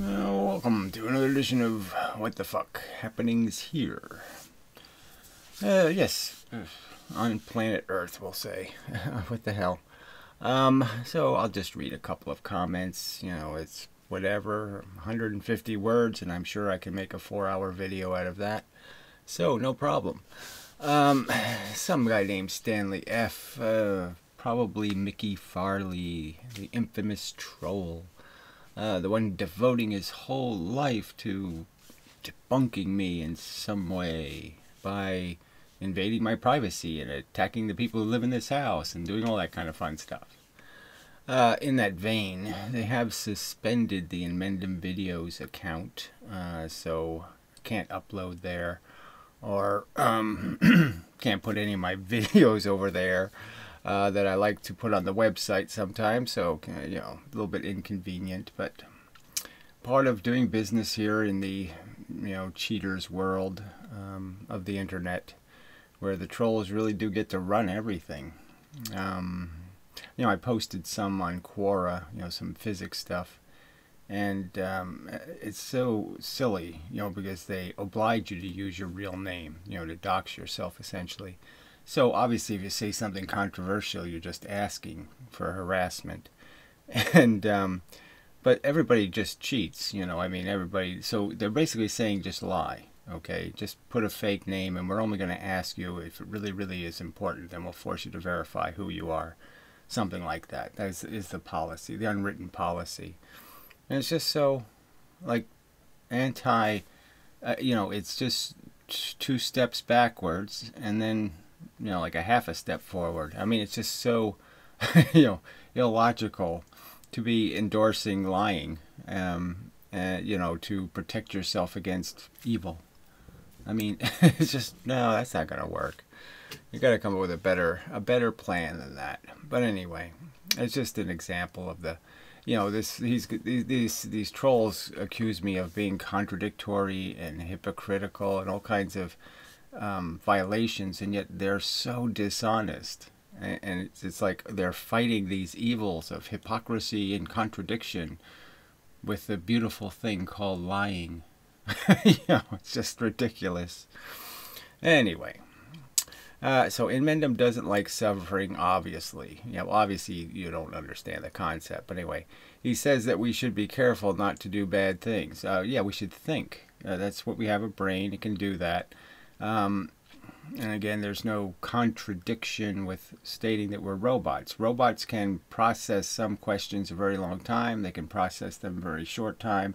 welcome to another edition of What the Fuck Happenings Here. Uh, yes, on planet Earth, we'll say. what the hell? Um, so I'll just read a couple of comments. You know, it's whatever, 150 words, and I'm sure I can make a four hour video out of that. So, no problem. Um, some guy named Stanley F. Uh, probably Mickey Farley, the infamous troll. Uh, the one devoting his whole life to debunking me in some way by invading my privacy and attacking the people who live in this house and doing all that kind of fun stuff. Uh, in that vein, they have suspended the Inmendham Videos account, uh, so can't upload there, or um, can't put any of my videos over there uh, that I like to put on the website sometimes. So, you know, a little bit inconvenient, but part of doing business here in the, you know, cheaters world um, of the internet, where the trolls really do get to run everything. Um, you know, I posted some on Quora, you know, some physics stuff. And um, it's so silly, you know, because they oblige you to use your real name, you know, to dox yourself essentially. So obviously, if you say something controversial, you're just asking for harassment, and um, but everybody just cheats, you know. I mean, everybody. So they're basically saying just lie, okay? Just put a fake name, and we're only going to ask you if it really, really is important. Then we'll force you to verify who you are, something like that. That is, is the policy, the unwritten policy, and it's just so, like, anti. Uh, you know, it's just two steps backwards, and then you know, like a half a step forward. I mean, it's just so, you know, illogical to be endorsing lying, um, uh, you know, to protect yourself against evil. I mean, it's just no, that's not gonna work. You got to come up with a better, a better plan than that. But anyway, it's just an example of the, you know, this these these these trolls accuse me of being contradictory and hypocritical and all kinds of um, violations, and yet they're so dishonest. And, and it's, it's like they're fighting these evils of hypocrisy and contradiction with the beautiful thing called lying. you know, it's just ridiculous. Anyway, uh, so Inmendham doesn't like suffering, obviously. You know, obviously you don't understand the concept, but anyway, he says that we should be careful not to do bad things. Uh, yeah, we should think. Uh, that's what we have a brain; it can do that. Um, and again, there's no contradiction with stating that we're robots. Robots can process some questions a very long time. They can process them a very short time.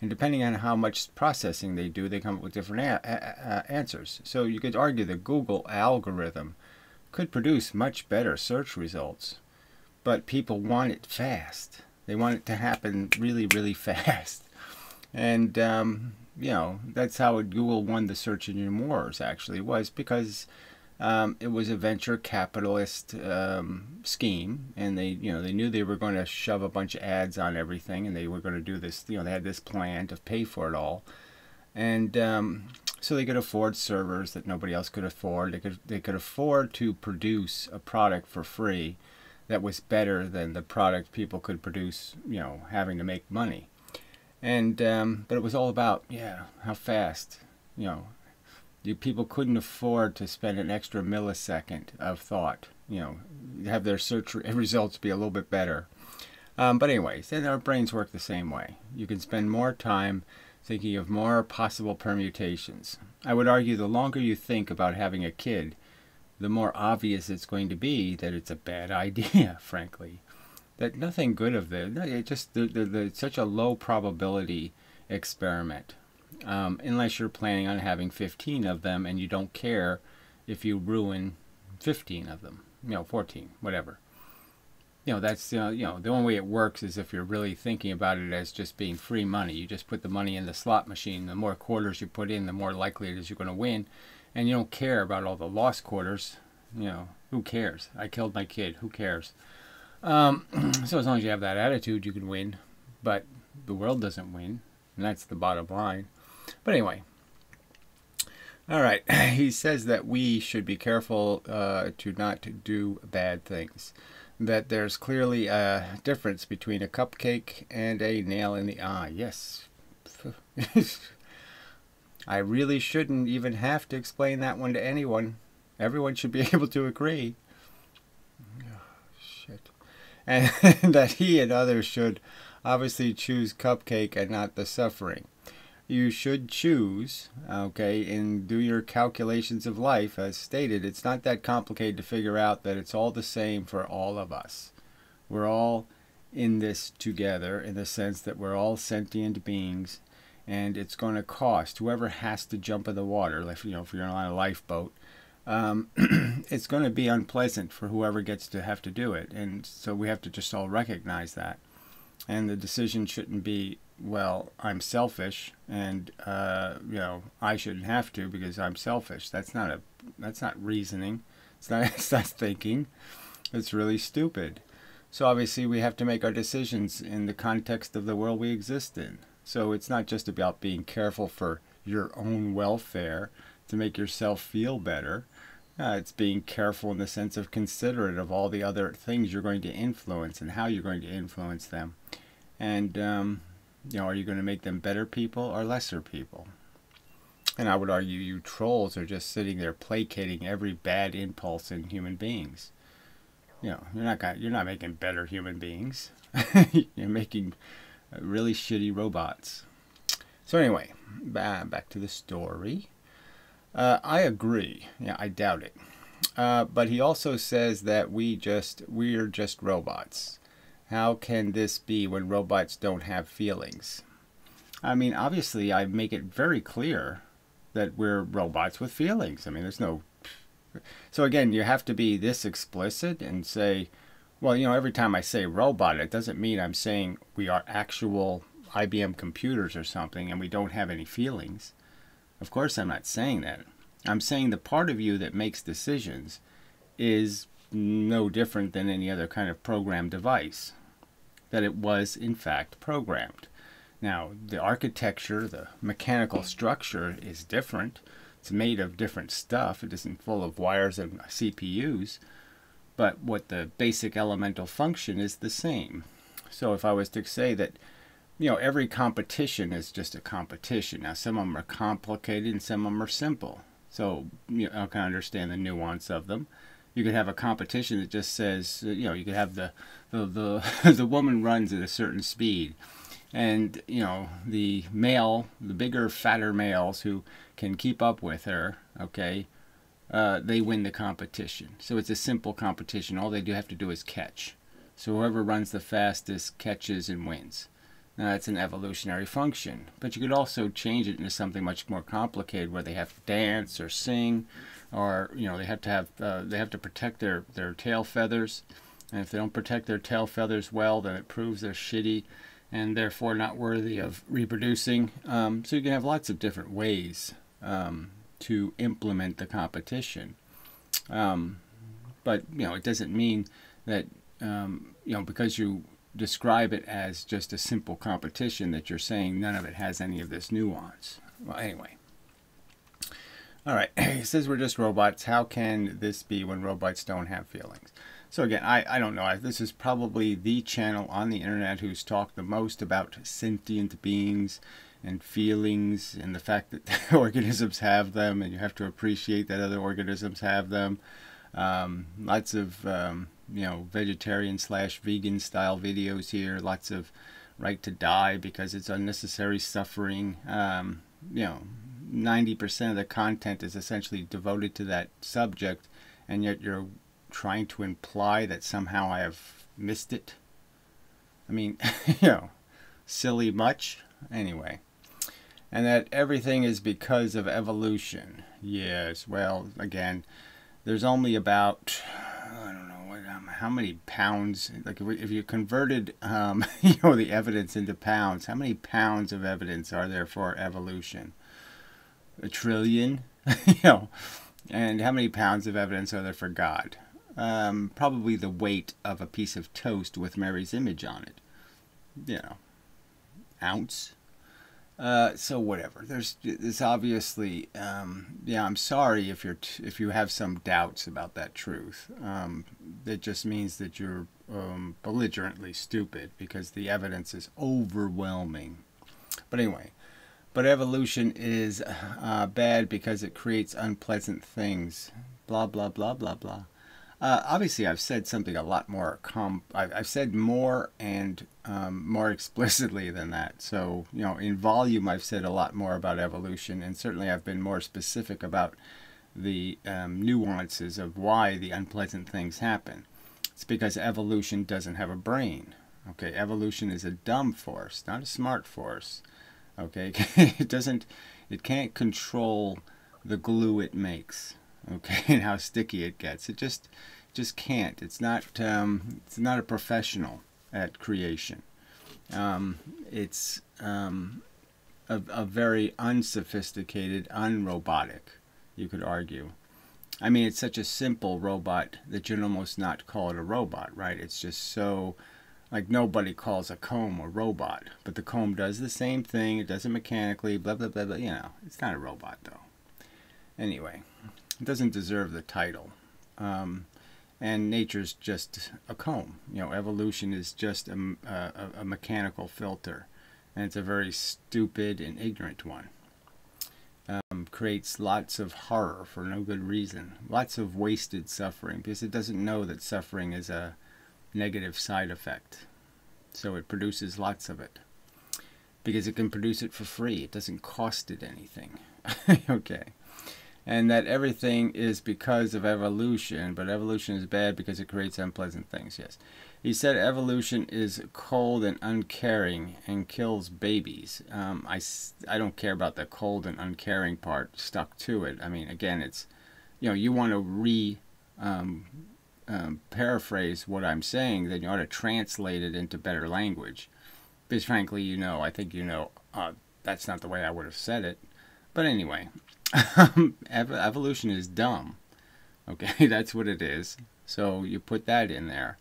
And depending on how much processing they do, they come up with different answers. So you could argue the Google algorithm could produce much better search results. But people want it fast. They want it to happen really, really fast. And um, you know, that's how Google won the search engine wars, actually, was because um, it was a venture capitalist um, scheme, and they, you know, they knew they were going to shove a bunch of ads on everything, and they were going to do this, you know, they had this plan to pay for it all, and um, so they could afford servers that nobody else could afford. They could, they could afford to produce a product for free that was better than the product people could produce, you know, having to make money and um, but it was all about yeah how fast you know you people couldn't afford to spend an extra millisecond of thought you know have their search results be a little bit better. Um, but anyways then our brains work the same way. You can spend more time thinking of more possible permutations. I would argue the longer you think about having a kid the more obvious it's going to be that it's a bad idea frankly that nothing good of it. It just the, the, the such a low probability experiment. Um, unless you're planning on having 15 of them and you don't care if you ruin 15 of them, you know, 14, whatever. You know, that's you know, you know, the only way it works is if you're really thinking about it as just being free money. You just put the money in the slot machine. The more quarters you put in, the more likely it is you're going to win, and you don't care about all the lost quarters. You know, who cares? I killed my kid. Who cares? Um, so as long as you have that attitude, you can win. But the world doesn't win, and that's the bottom line. But anyway, all right. He says that we should be careful uh, to not do bad things. that there's clearly a difference between a cupcake and a nail in the eye. Yes. I really shouldn't even have to explain that one to anyone. Everyone should be able to agree. And that he and others should obviously choose cupcake and not the suffering. You should choose, okay, and do your calculations of life. As stated, it's not that complicated to figure out that it's all the same for all of us. We're all in this together in the sense that we're all sentient beings and it's going to cost whoever has to jump in the water, like you know, if you're on a lifeboat, um, it's going to be unpleasant for whoever gets to have to do it, and so we have to just all recognize that. And the decision shouldn't be, well, I'm selfish, and uh, you know, I shouldn't have to because I'm selfish. That's not a, that's not reasoning. It's not, it's not thinking. It's really stupid. So obviously, we have to make our decisions in the context of the world we exist in. So it's not just about being careful for your own welfare to make yourself feel better. Uh, it's being careful in the sense of considerate of all the other things you're going to influence and how you're going to influence them. And, um, you know, are you going to make them better people or lesser people? And I would argue you trolls are just sitting there placating every bad impulse in human beings. You know, you're not you're not making better human beings. you're making really shitty robots. So anyway, back to the story. Uh, I agree. Yeah, I doubt it. Uh, but he also says that we just we're just robots. How can this be when robots don't have feelings? I mean, obviously, I make it very clear that we're robots with feelings. I mean, there's no. So again, you have to be this explicit and say, well, you know, every time I say robot, it doesn't mean I'm saying we are actual IBM computers or something and we don't have any feelings. Of course, I'm not saying that. I'm saying the part of you that makes decisions is no different than any other kind of program device. That it was, in fact, programmed. Now, the architecture, the mechanical structure is different. It's made of different stuff. It isn't full of wires and CPUs but what the basic elemental function is the same. So if I was to say that, you know, every competition is just a competition. Now, some of them are complicated and some of them are simple. So you know, I can understand the nuance of them. You could have a competition that just says, you know, you could have the the the, the woman runs at a certain speed, and you know the male, the bigger, fatter males who can keep up with her, okay, uh, they win the competition. So it's a simple competition. All they do have to do is catch. So whoever runs the fastest catches and wins. That's an evolutionary function. But you could also change it into something much more complicated where they have to dance or sing or you know they have to have uh, they have to protect their, their tail feathers. And if they don't protect their tail feathers well, then it proves they're shitty and therefore not worthy of reproducing. Um, so you can have lots of different ways um, to implement the competition. Um, but you know, it doesn't mean that um, you know because you describe it as just a simple competition that you're saying none of it has any of this nuance. Well, anyway. All right, he says we're just robots. How can this be when robots don't have feelings? So again, I, I don't know. This is probably the channel on the internet who's talked the most about sentient beings and feelings and the fact that organisms have them and you have to appreciate that other organisms have them. Um, lots of um, you know vegetarian slash vegan style videos here. Lots of right to die because it's unnecessary suffering. Um, you know, 90% of the content is essentially devoted to that subject, and yet you're trying to imply that somehow I have missed it. I mean, you know, silly much? Anyway and that everything is because of evolution. Yes, well, again, there's only about I don't know what, um, how many pounds. Like if, you converted, um, you know, the evidence into pounds, how many pounds of evidence are there for evolution? A trillion, you know, and how many pounds of evidence are there for God? Um, probably the weight of a piece of toast with Mary's image on it. You know, ounce Uh, so whatever. There's it's obviously um, yeah. I'm sorry if you're if you have some doubts about that truth. Um, it just means that you're um, belligerently stupid because the evidence is overwhelming. But anyway, but evolution is uh, bad because it creates unpleasant things. Blah blah blah blah blah. Uh, obviously, I've said something a lot more. Com- I've, I've said more and um, more explicitly than that. So, you know, in volume, I've said a lot more about evolution, and certainly I've been more specific about the um, nuances of why the unpleasant things happen. It's because evolution doesn't have a brain. Okay, evolution is a dumb force, not a smart force. Okay, it doesn't, it can't control the glue it makes. Okay, and how sticky it gets. It just, just can't. It's not, um, it's not a professional at creation. Um, it's um, a, a very unsophisticated, unrobotic, you could argue. I mean, it's such a simple robot that you'd almost not call it a robot, right? It's just so, like nobody calls a comb a robot, but the comb does the same thing. It does it mechanically, blah, blah, blah, blah. You know, it's not a robot, though. Anyway, it doesn't deserve the title. Um, and nature's just a comb. You know, evolution is just a, a, a mechanical filter, and it's a very stupid and ignorant one. Um, creates lots of horror for no good reason, lots of wasted suffering because it doesn't know that suffering is a negative side effect. So it produces lots of it because it can produce it for free. It doesn't cost it anything. okay and that everything is because of evolution, but evolution is bad because it creates unpleasant things. Yes. He said evolution is cold and uncaring and kills babies. Um, I, I don't care about the cold and uncaring part stuck to it. I mean, again, it's, you know, you want to re um, um, paraphrase what I'm saying, then you ought to translate it into better language. Because frankly, you know, I think you know, uh, that's not the way I would have said it. But anyway, evolution is dumb. Okay, that's what it is. So you put that in there.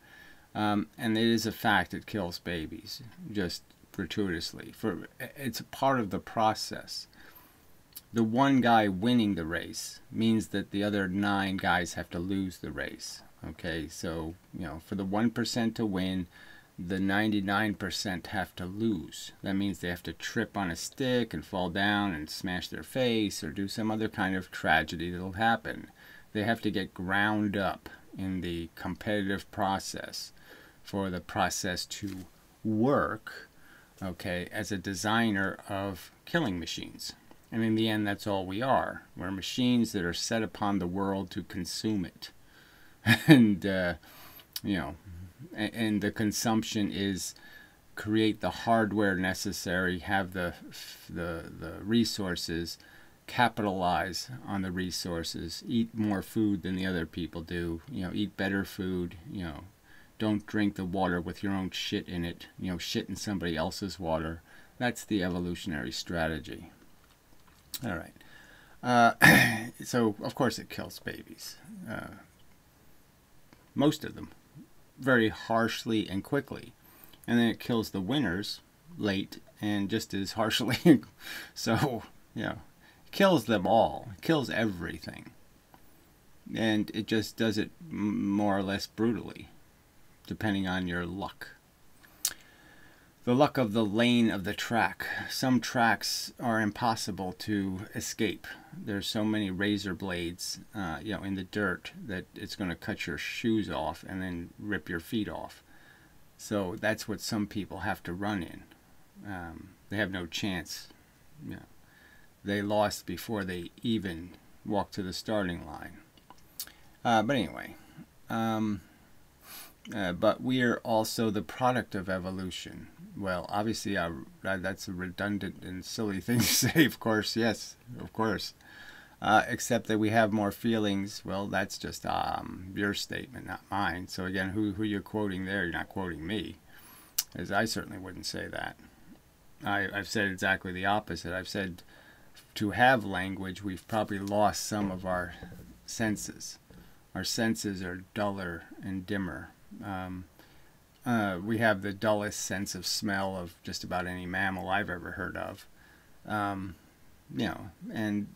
Um, and it is a fact it kills babies just gratuitously. For it's a part of the process. The one guy winning the race means that the other nine guys have to lose the race. Okay, so you know, for the one percent to win, the 99% have to lose. That means they have to trip on a stick and fall down and smash their face or do some other kind of tragedy that'll happen. They have to get ground up in the competitive process for the process to work, okay, as a designer of killing machines. And in the end, that's all we are. We're machines that are set upon the world to consume it. and, uh, you know, and the consumption is create the hardware necessary, have the the the resources, capitalize on the resources, eat more food than the other people do, you know, eat better food, you know, don't drink the water with your own shit in it, you know, shit in somebody else's water. That's the evolutionary strategy. All right. Uh, so, of course, it kills babies. Uh, most of them very harshly and quickly. And then it kills the winners late and just as harshly. so, yeah, it kills them all. It kills everything. And it just does it more or less brutally, depending on your luck the luck of the lane of the track. Some tracks are impossible to escape. There's so many razor blades, uh, you know, in the dirt that it's going to cut your shoes off and then rip your feet off. So that's what some people have to run in. Um, they have no chance. You know, they lost before they even walked to the starting line. Uh, but anyway. Um, uh, but we are also the product of evolution. Well, obviously, uh, that's a redundant and silly thing to say, of course, yes, of course. Uh, except that we have more feelings. Well, that's just um, your statement, not mine. So again, who who you're quoting there? You're not quoting me, as I certainly wouldn't say that. I, I've said exactly the opposite. I've said to have language, we've probably lost some of our senses. Our senses are duller and dimmer um, uh, we have the dullest sense of smell of just about any mammal I've ever heard of. um, you know, and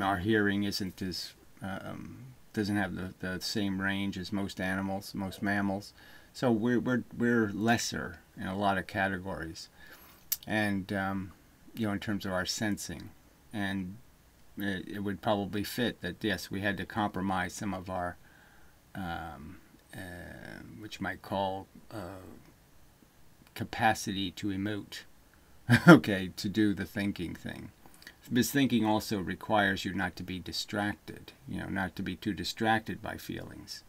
our hearing isn't as um, doesn't have the, the same range as most animals, most mammals. So we're we're we're lesser in a lot of categories, and um, you know, in terms of our sensing, and it, it, would probably fit that yes, we had to compromise some of our, um, uh, which you might call uh, capacity to emote, okay, to do the thinking thing. Because thinking also requires you not to be distracted, you know, not to be too distracted by feelings.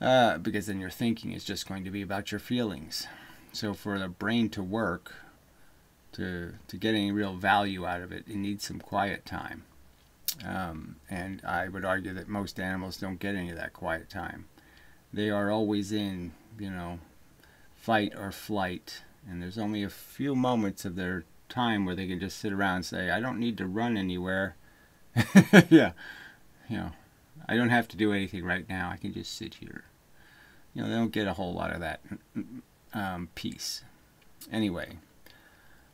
Uh, because then your thinking is just going to be about your feelings. So for the brain to work, to, to get any real value out of it, it needs some quiet time. Um, and I would argue that most animals don't get any of that quiet time. They are always in, you know, fight or flight, and there's only a few moments of their time where they can just sit around and say, I don't need to run anywhere. yeah, you know, I don't have to do anything right now. I can just sit here. You know, they don't get a whole lot of that um, peace. Anyway,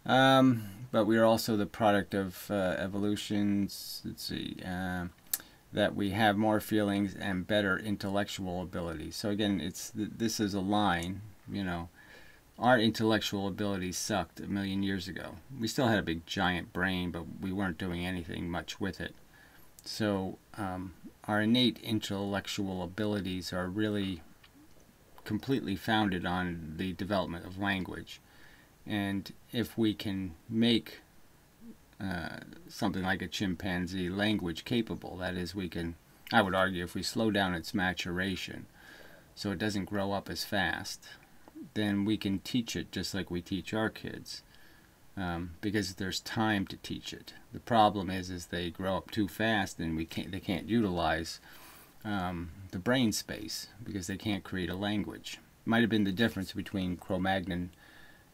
um, but we are also the product of uh, evolutions. Let's see. Uh, that we have more feelings and better intellectual abilities. So again, it's this is a line, you know, our intellectual abilities sucked a million years ago. We still had a big giant brain, but we weren't doing anything much with it. So um, our innate intellectual abilities are really completely founded on the development of language. And if we can make uh, something like a chimpanzee language capable, that is, we can, I would argue, if we slow down its maturation so it doesn't grow up as fast, then we can teach it just like we teach our kids. Um, because there's time to teach it. The problem is, is they grow up too fast and we can't, they can't utilize um, the brain space because they can't create a language. Might have been the difference between Cro-Magnon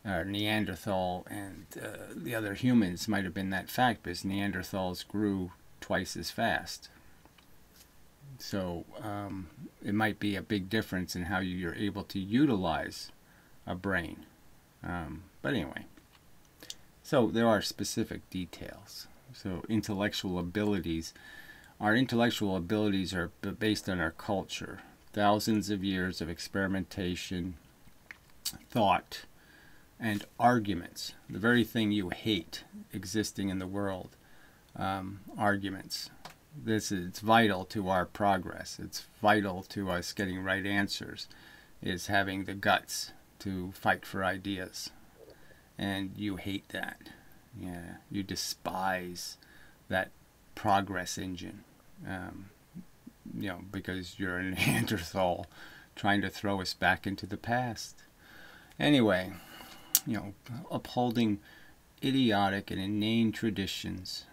or Neanderthal and uh, the other humans might have been that fact because Neanderthals grew twice as fast. So um, it might be a big difference in how you're able to utilize a brain. Um, but anyway, so there are specific details. So intellectual abilities, our intellectual abilities are based on our culture. Thousands of years of experimentation, thought, and arguments. The very thing you hate existing in the world. Um, arguments. This is it's vital to our progress. It's vital to us getting right answers. Is having the guts to fight for ideas. And you hate that. Yeah, you despise that progress engine. Um, you know, because you're a Neanderthal trying to throw us back into the past. Anyway, you know, upholding idiotic and inane traditions.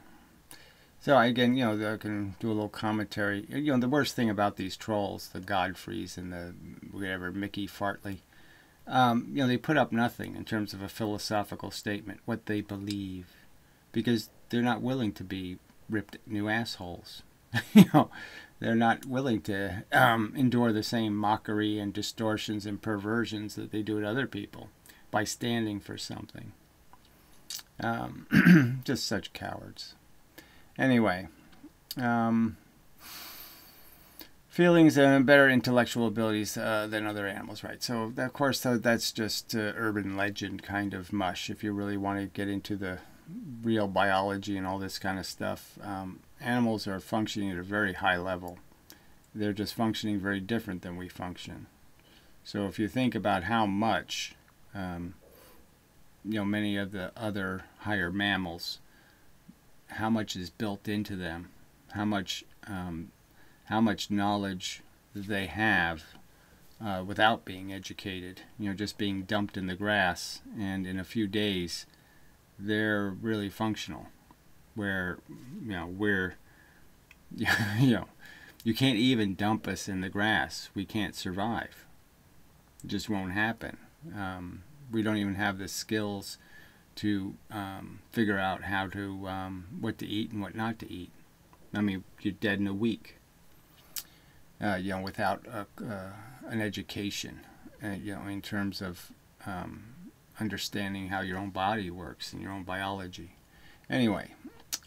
So again, you know, I can do a little commentary. You know, the worst thing about these trolls, the Godfreys and the whatever Mickey Fartley, um, you know, they put up nothing in terms of a philosophical statement, what they believe, because they're not willing to be ripped new assholes. you know, they're not willing to um, endure the same mockery and distortions and perversions that they do to other people by standing for something. Um, just such cowards. Anyway, um, feelings and better intellectual abilities uh, than other animals, right? So, of course, that's just uh, urban legend kind of mush. If you really want to get into the real biology and all this kind of stuff, um, animals are functioning at a very high level. They're just functioning very different than we function. So, if you think about how much, um, you know, many of the other higher mammals, how much is built into them, how much um, how much knowledge they have uh, without being educated, you know, just being dumped in the grass, and in a few days, they're really functional. Where, you know, we're, you know, you can't even dump us in the grass. We can't survive. It just won't happen. Um, we don't even have the skills to um, figure out how to um, what to eat and what not to eat. I mean, you're dead in a week uh, you know, without a, uh, an education, uh, you know, in terms of um, understanding how your own body works and your own biology. Anyway,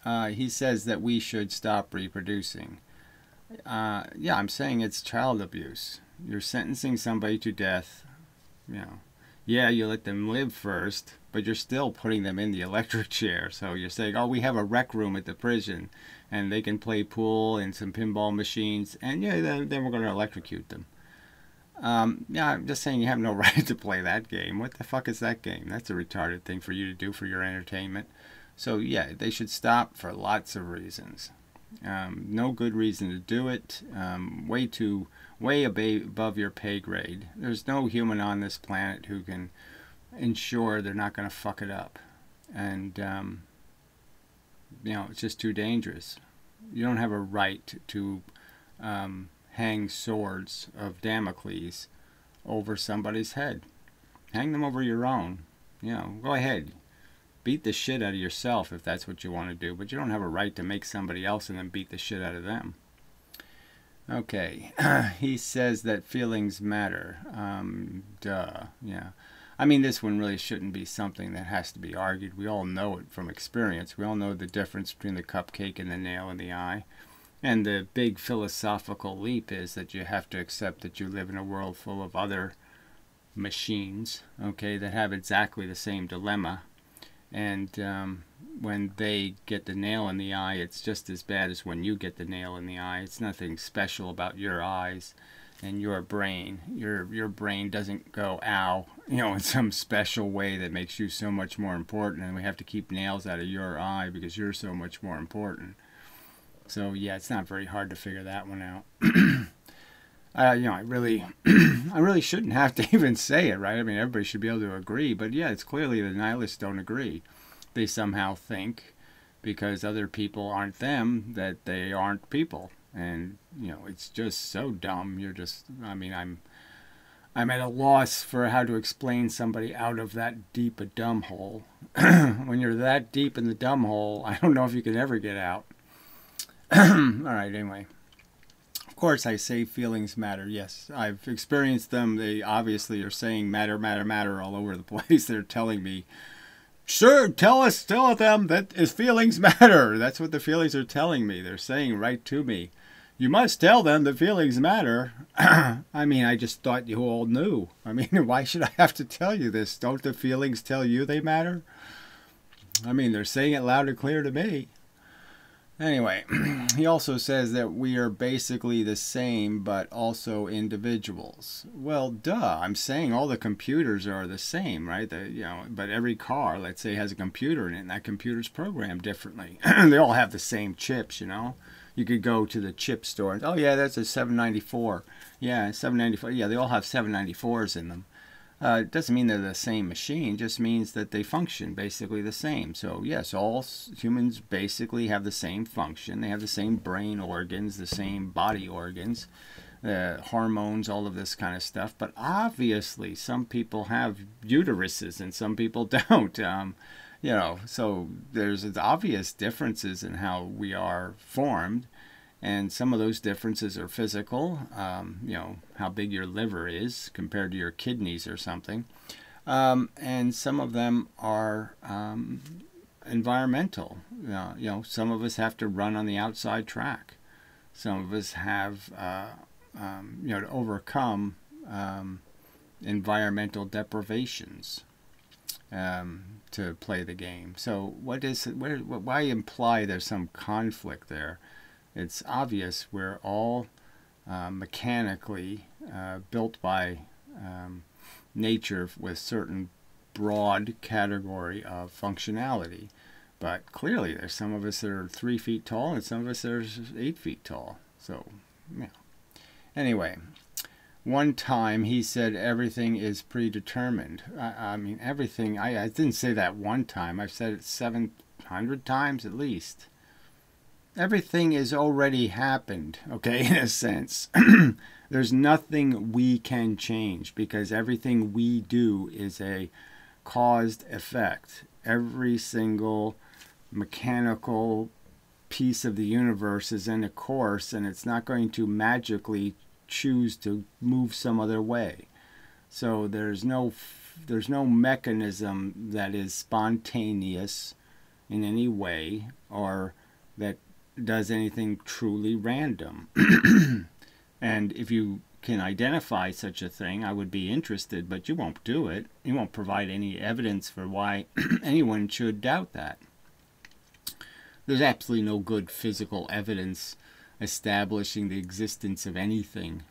uh, he says that we should stop reproducing. Uh, yeah, I'm saying it's child abuse. You're sentencing somebody to death. You know, yeah, you let them live first, but you're still putting them in the electric chair. So you're saying, oh, we have a rec room at the prison, and they can play pool and some pinball machines, and yeah, then, then we're going to electrocute them. Um, yeah, I'm just saying you have no right to play that game. What the fuck is that game? That's a retarded thing for you to do for your entertainment. So yeah, they should stop for lots of reasons. Um, no good reason to do it. Um, way too, way above your pay grade. There's no human on this planet who can ensure they're not going to fuck it up. And, um, you know, it's just too dangerous. You don't have a right to um, hang swords of Damocles over somebody's head. Hang them over your own. You know, go ahead beat the shit out of yourself if that's what you want to do, but you don't have a right to make somebody else and then beat the shit out of them. Okay, he says that feelings matter. Um, duh, yeah. I mean, this one really shouldn't be something that has to be argued. We all know it from experience. We all know the difference between the cupcake and the nail in the eye. And the big philosophical leap is that you have to accept that you live in a world full of other machines, okay, that have exactly the same dilemma and um, when they get the nail in the eye, it's just as bad as when you get the nail in the eye. It's nothing special about your eyes and your brain. Your your brain doesn't go ow, you know, in some special way that makes you so much more important. And we have to keep nails out of your eye because you're so much more important. So yeah, it's not very hard to figure that one out. uh, you know, I really, I really shouldn't have to even say it, right? I mean, everybody should be able to agree. But yeah, it's clearly the nihilists don't agree. They somehow think because other people aren't them that they aren't people, and you know, it's just so dumb. You're just, I mean, I'm, I'm at a loss for how to explain somebody out of that deep a dumb hole. when you're that deep in the dumb hole, I don't know if you can ever get out. All right, anyway. Of course, I say feelings matter. Yes, I've experienced them. They obviously are saying matter, matter, matter all over the place. They're telling me, sure, tell us, tell them that his feelings matter. That's what the feelings are telling me. They're saying right to me, you must tell them that feelings matter. I mean, I just thought you all knew. I mean, why should I have to tell you this? Don't the feelings tell you they matter? I mean, they're saying it loud and clear to me. Anyway, he also says that we are basically the same, but also individuals. Well, duh. I'm saying all the computers are the same, right? The, you know, but every car, let's say, has a computer in it, and that computer's programmed differently. they all have the same chips, you know. You could go to the chip store and oh yeah, that's a 794. Yeah, 794. Yeah, they all have 794s in them. Uh, it doesn't mean they're the same machine, just means that they function basically the same. So, yes, all humans basically have the same function. They have the same brain organs, the same body organs, uh, hormones, all of this kind of stuff. But obviously, some people have uteruses and some people don't. Um, you know, so there's obvious differences in how we are formed and some of those differences are physical, um, you know, how big your liver is compared to your kidneys or something. Um, and some of them are um, environmental. Uh, you know, some of us have to run on the outside track. Some of us have, uh, um, you know, to overcome um, environmental deprivations um, to play the game. So, what is what, why imply there's some conflict there? It's obvious we're all uh, mechanically uh, built by um, nature with certain broad category of functionality. But clearly, there's some of us that are three feet tall and some of us that are eight feet tall. So, yeah. Anyway, one time he said everything is predetermined. I, I mean, everything, I, I didn't say that one time. I've said it 700 times at least everything has already happened, okay, in a sense. There's nothing we can change because everything we do is a caused effect. Every single mechanical piece of the universe is in a course and it's not going to magically choose to move some other way. So there's no there's no mechanism that is spontaneous in any way or that does anything truly random. and if you can identify such a thing, I would be interested, but you won't do it. You won't provide any evidence for why anyone should doubt that. There's absolutely no good physical evidence establishing the existence of anything,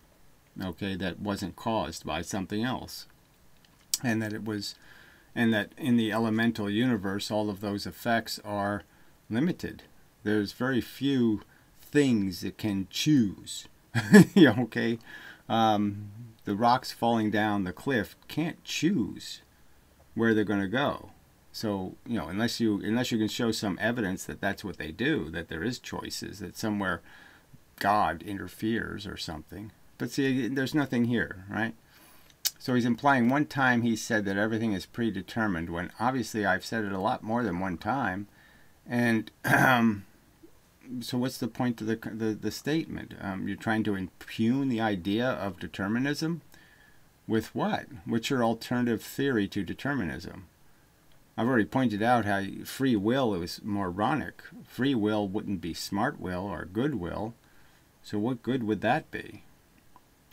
okay, that wasn't caused by something else. And that it was, and that in the elemental universe, all of those effects are limited. There's very few things that can choose. okay? Um, the rocks falling down the cliff can't choose where they're going to go. So you know, unless you unless you can show some evidence that that's what they do, that there is choices, that somewhere God interferes or something. But see, there's nothing here, right? So he's implying one time he said that everything is predetermined, when obviously I've said it a lot more than one time. And um, so what's the point of the, the, the statement? Um, you're trying to impugn the idea of determinism? With what? What's your alternative theory to determinism? I've already pointed out how free will is moronic. Free will wouldn't be smart will or good will. So what good would that be?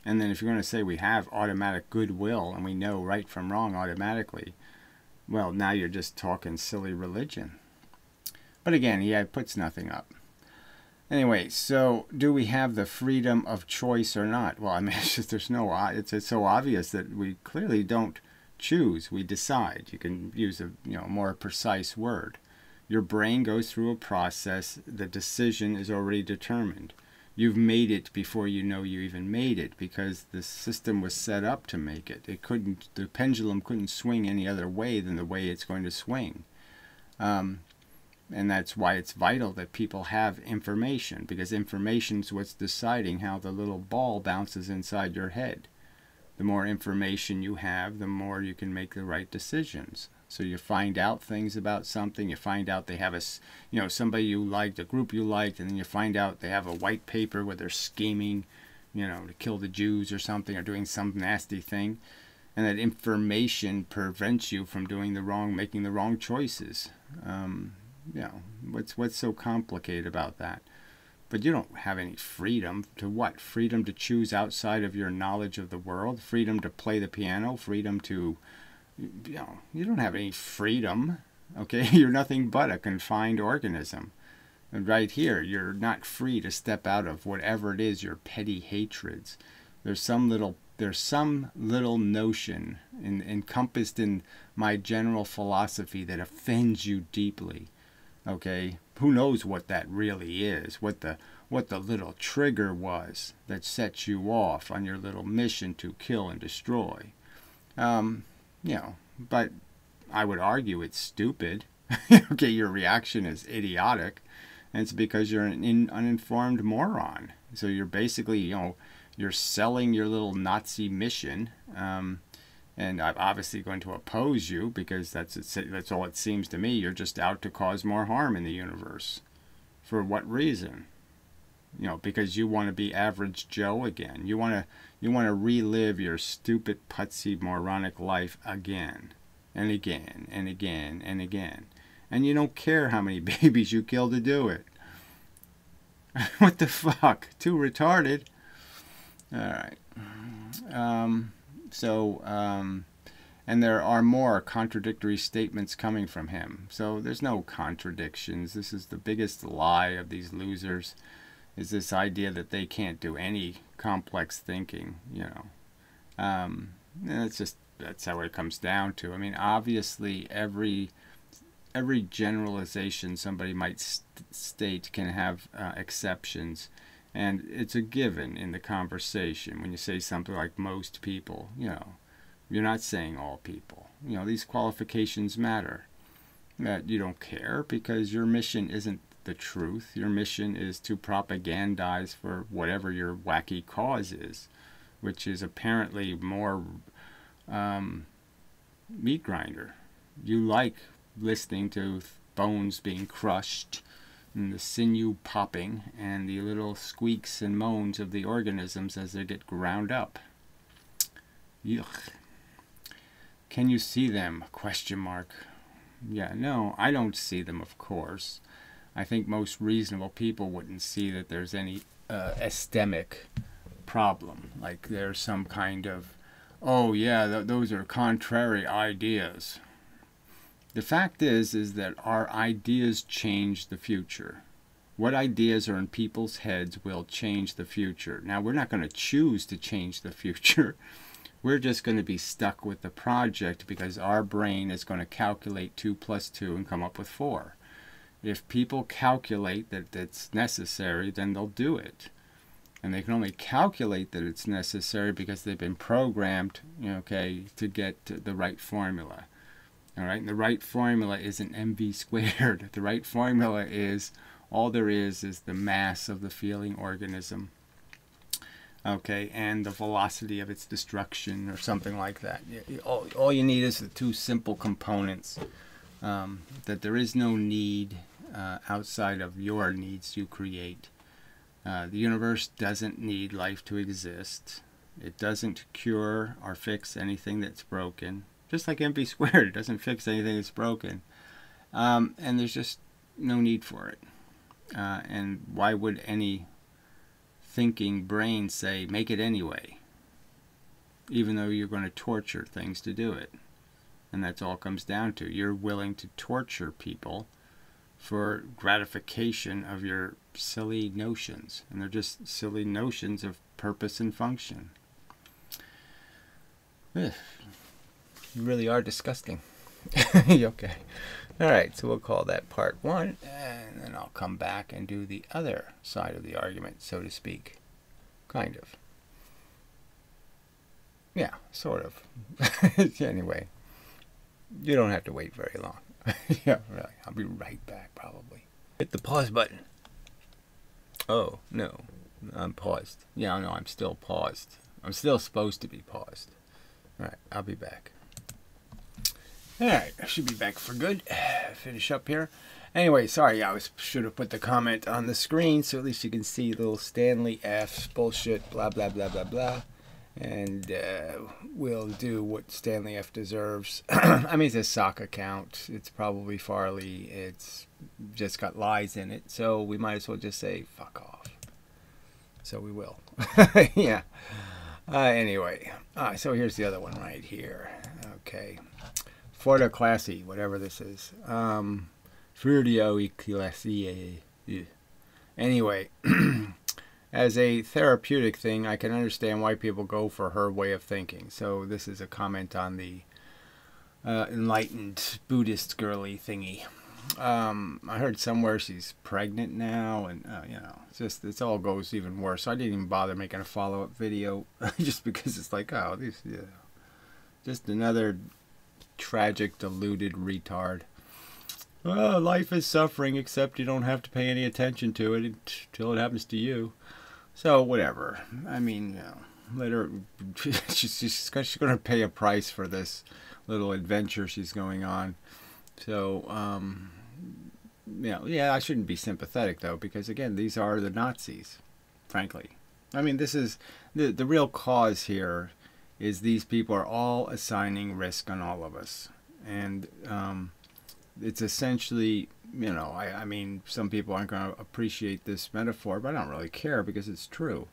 And then if you're going to say we have automatic goodwill and we know right from wrong automatically, well, now you're just talking silly religion. But again, he puts nothing up. Anyway, so do we have the freedom of choice or not? Well, I mean, it's just there's no. It's it's so obvious that we clearly don't choose, we decide. You can use a you know more precise word. Your brain goes through a process, the decision is already determined. You've made it before you know you even made it because the system was set up to make it. It couldn't the pendulum couldn't swing any other way than the way it's going to swing. Um, and that's why it's vital that people have information because information is what's deciding how the little ball bounces inside your head the more information you have, the more you can make the right decisions. So you find out things about something, you find out they have a, you know, somebody you liked, a group you liked, and then you find out they have a white paper where they're scheming, you know, to kill the Jews or something, or doing some nasty thing. And that information prevents you from doing the wrong, making the wrong choices. Um, you know, what's what's so complicated about that? But you don't have any freedom to what? Freedom to choose outside of your knowledge of the world? Freedom to play the piano? Freedom to, you know, you don't have any freedom. Okay, you're nothing but a confined organism. And right here, you're not free to step out of whatever it is your petty hatreds. There's some little there's some little notion in, encompassed in my general philosophy that offends you deeply. Okay, who knows what that really is, what the what the little trigger was that sets you off on your little mission to kill and destroy. Um, you know, but I would argue it's stupid. okay, your reaction is idiotic, and it's because you're an in, uninformed moron. So you're basically, you know, you're selling your little Nazi mission. Um, and I'm obviously going to oppose you because that's that's all it seems to me. You're just out to cause more harm in the universe. For what reason? You know, because you want to be average Joe again. You want to you want to relive your stupid, putsy, moronic life again and again and again and again. And you don't care how many babies you kill to do it. what the fuck? Too retarded. All right. Um, so, um, and there are more contradictory statements coming from him. So there's no contradictions. This is the biggest lie of these losers is this idea that they can't do any complex thinking, you know. Um, and it's just that's how it comes down to. I mean, obviously every every generalization somebody might st state can have uh, exceptions and it's a given in the conversation when you say something like most people, you know, you're not saying all people. You know, these qualifications matter. That you don't care because your mission isn't the truth. Your mission is to propagandize for whatever your wacky cause is, which is apparently more um, meat grinder. You like listening to bones being crushed and the sinew popping and the little squeaks and moans of the organisms as they get ground up. Yuck. Can you see them? Question mark. Yeah, no, I don't see them, of course. I think most reasonable people wouldn't see that there's any uh, epistemic problem. Like there's some kind of, oh yeah, th- those are contrary ideas. The fact is, is that our ideas change the future. What ideas are in people's heads will change the future. Now, we're not going to choose to change the future. We're just going to be stuck with the project because our brain is going to calculate 2 plus 2 and come up with 4. If people calculate that it's necessary, then they'll do it. And they can only calculate that it's necessary because they've been programmed, okay, to get the right formula. All right, and the right formula isn't mv squared. The right formula is all there is is the mass of the feeling organism okay and the velocity of its destruction or something like that. All, all you need is the two simple components um, that there is no need uh, outside of your needs you create. Uh, the universe doesn't need life to exist. It doesn't cure or fix anything that's broken just like mv squared it doesn't fix anything that's broken um, and there's just no need for it uh, and why would any thinking brain say, make it anyway? Even though you're going to torture things to do it. And that's all it comes down to. You're willing to torture people for gratification of your silly notions. And they're just silly notions of purpose and function. You really are disgusting. okay. Alright, so we'll call that part one, and then I'll come back and do the other side of the argument, so to speak. Kind of. Yeah, sort of. anyway, you don't have to wait very long. yeah, really. I'll be right back, probably. Hit the pause button. Oh, no. I'm paused. Yeah, no, I'm still paused. I'm still supposed to be paused. Alright, I'll be back. Alright, I should be back for good. Finish up here. Anyway, sorry, I was should have put the comment on the screen so at least you can see little Stanley F bullshit, blah blah blah blah blah. And uh, we'll do what Stanley F deserves. I mean, it's a sock account. It's probably Farley. It's just got lies in it, so we might as well just say fuck off. So we will. yeah. Uh, anyway, uh, so here's the other one right here. Okay. Forta Classy, whatever this is. Um, Frudio Classy. Anyway, as a therapeutic thing, I can understand why people go for her way of thinking. So this is a comment on the uh, enlightened Buddhist girly thingy. Um, I heard somewhere she's pregnant now, and uh, you know, it's just it all goes even worse. So I didn't even bother making a follow up video just because it's like, oh, this, yeah, just another tragic, deluded retard. Well, life is suffering, except you don't have to pay any attention to it until it happens to you. So, whatever. I mean, you know, let her. She's, she's, she's going to pay a price for this little adventure she's going on. So, um, you know, yeah, I shouldn't be sympathetic, though, because, again, these are the Nazis, frankly. I mean, this is the, the real cause here is these people are all assigning risk on all of us. And um, it's essentially, you know, I, I mean, some people aren't going to appreciate this metaphor, but I don't really care because it's true.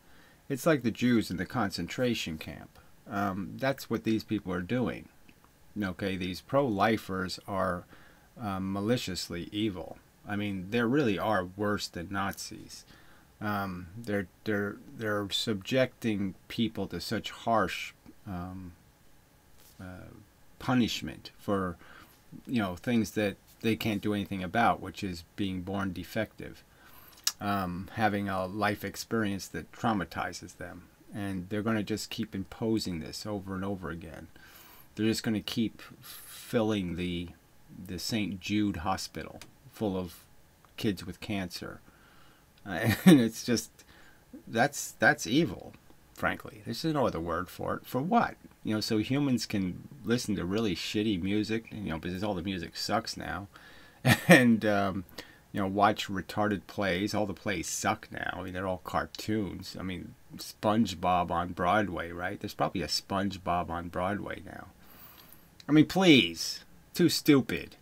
It's like the Jews in the concentration camp. Um, that's what these people are doing. Okay, these pro-lifers are um, maliciously evil. I mean, they really are worse than Nazis. Um, they're they're they're subjecting people to such harsh um, uh, punishment for you know things that they can't do anything about, which is being born defective, um, having a life experience that traumatizes them, and they're going to just keep imposing this over and over again. They're just going to keep filling the the St. Jude Hospital full of kids with cancer, uh, and it's just that's that's evil frankly. There's no other word for it. For what? You know, so humans can listen to really shitty music, you know, because all the music sucks now, and um, you know, watch retarded plays. All the plays suck now. I mean, they're all cartoons. I mean, SpongeBob on Broadway, right? There's probably a SpongeBob on Broadway now. I mean, please, too stupid.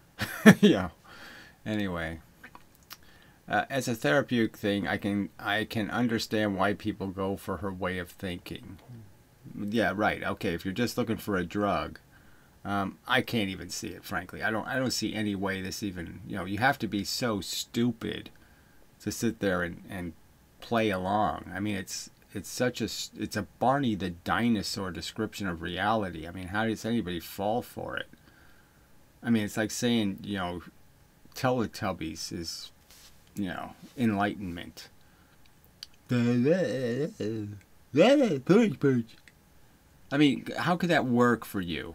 yeah. Anyway, uh, as a therapeutic thing, I can I can understand why people go for her way of thinking. Yeah, right. Okay, if you're just looking for a drug, um, I can't even see it. Frankly, I don't. I don't see any way this even. You know, you have to be so stupid to sit there and, and play along. I mean, it's it's such a it's a Barney the dinosaur description of reality. I mean, how does anybody fall for it? I mean, it's like saying you know, Teletubbies is you know enlightenment. I mean, how could that work for you?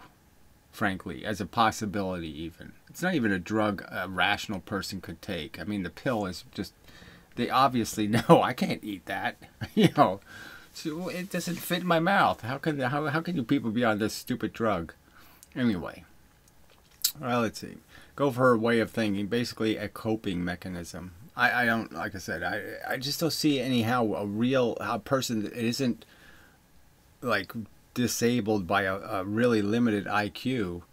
Frankly, as a possibility, even it's not even a drug a rational person could take. I mean, the pill is just they obviously know I can't eat that. you know, so it doesn't fit in my mouth. How can how how can you people be on this stupid drug? Anyway, well, let's see. Go for a way of thinking, basically a coping mechanism. I, I don't like I said I I just don't see anyhow a real a person that isn't like disabled by a, a really limited IQ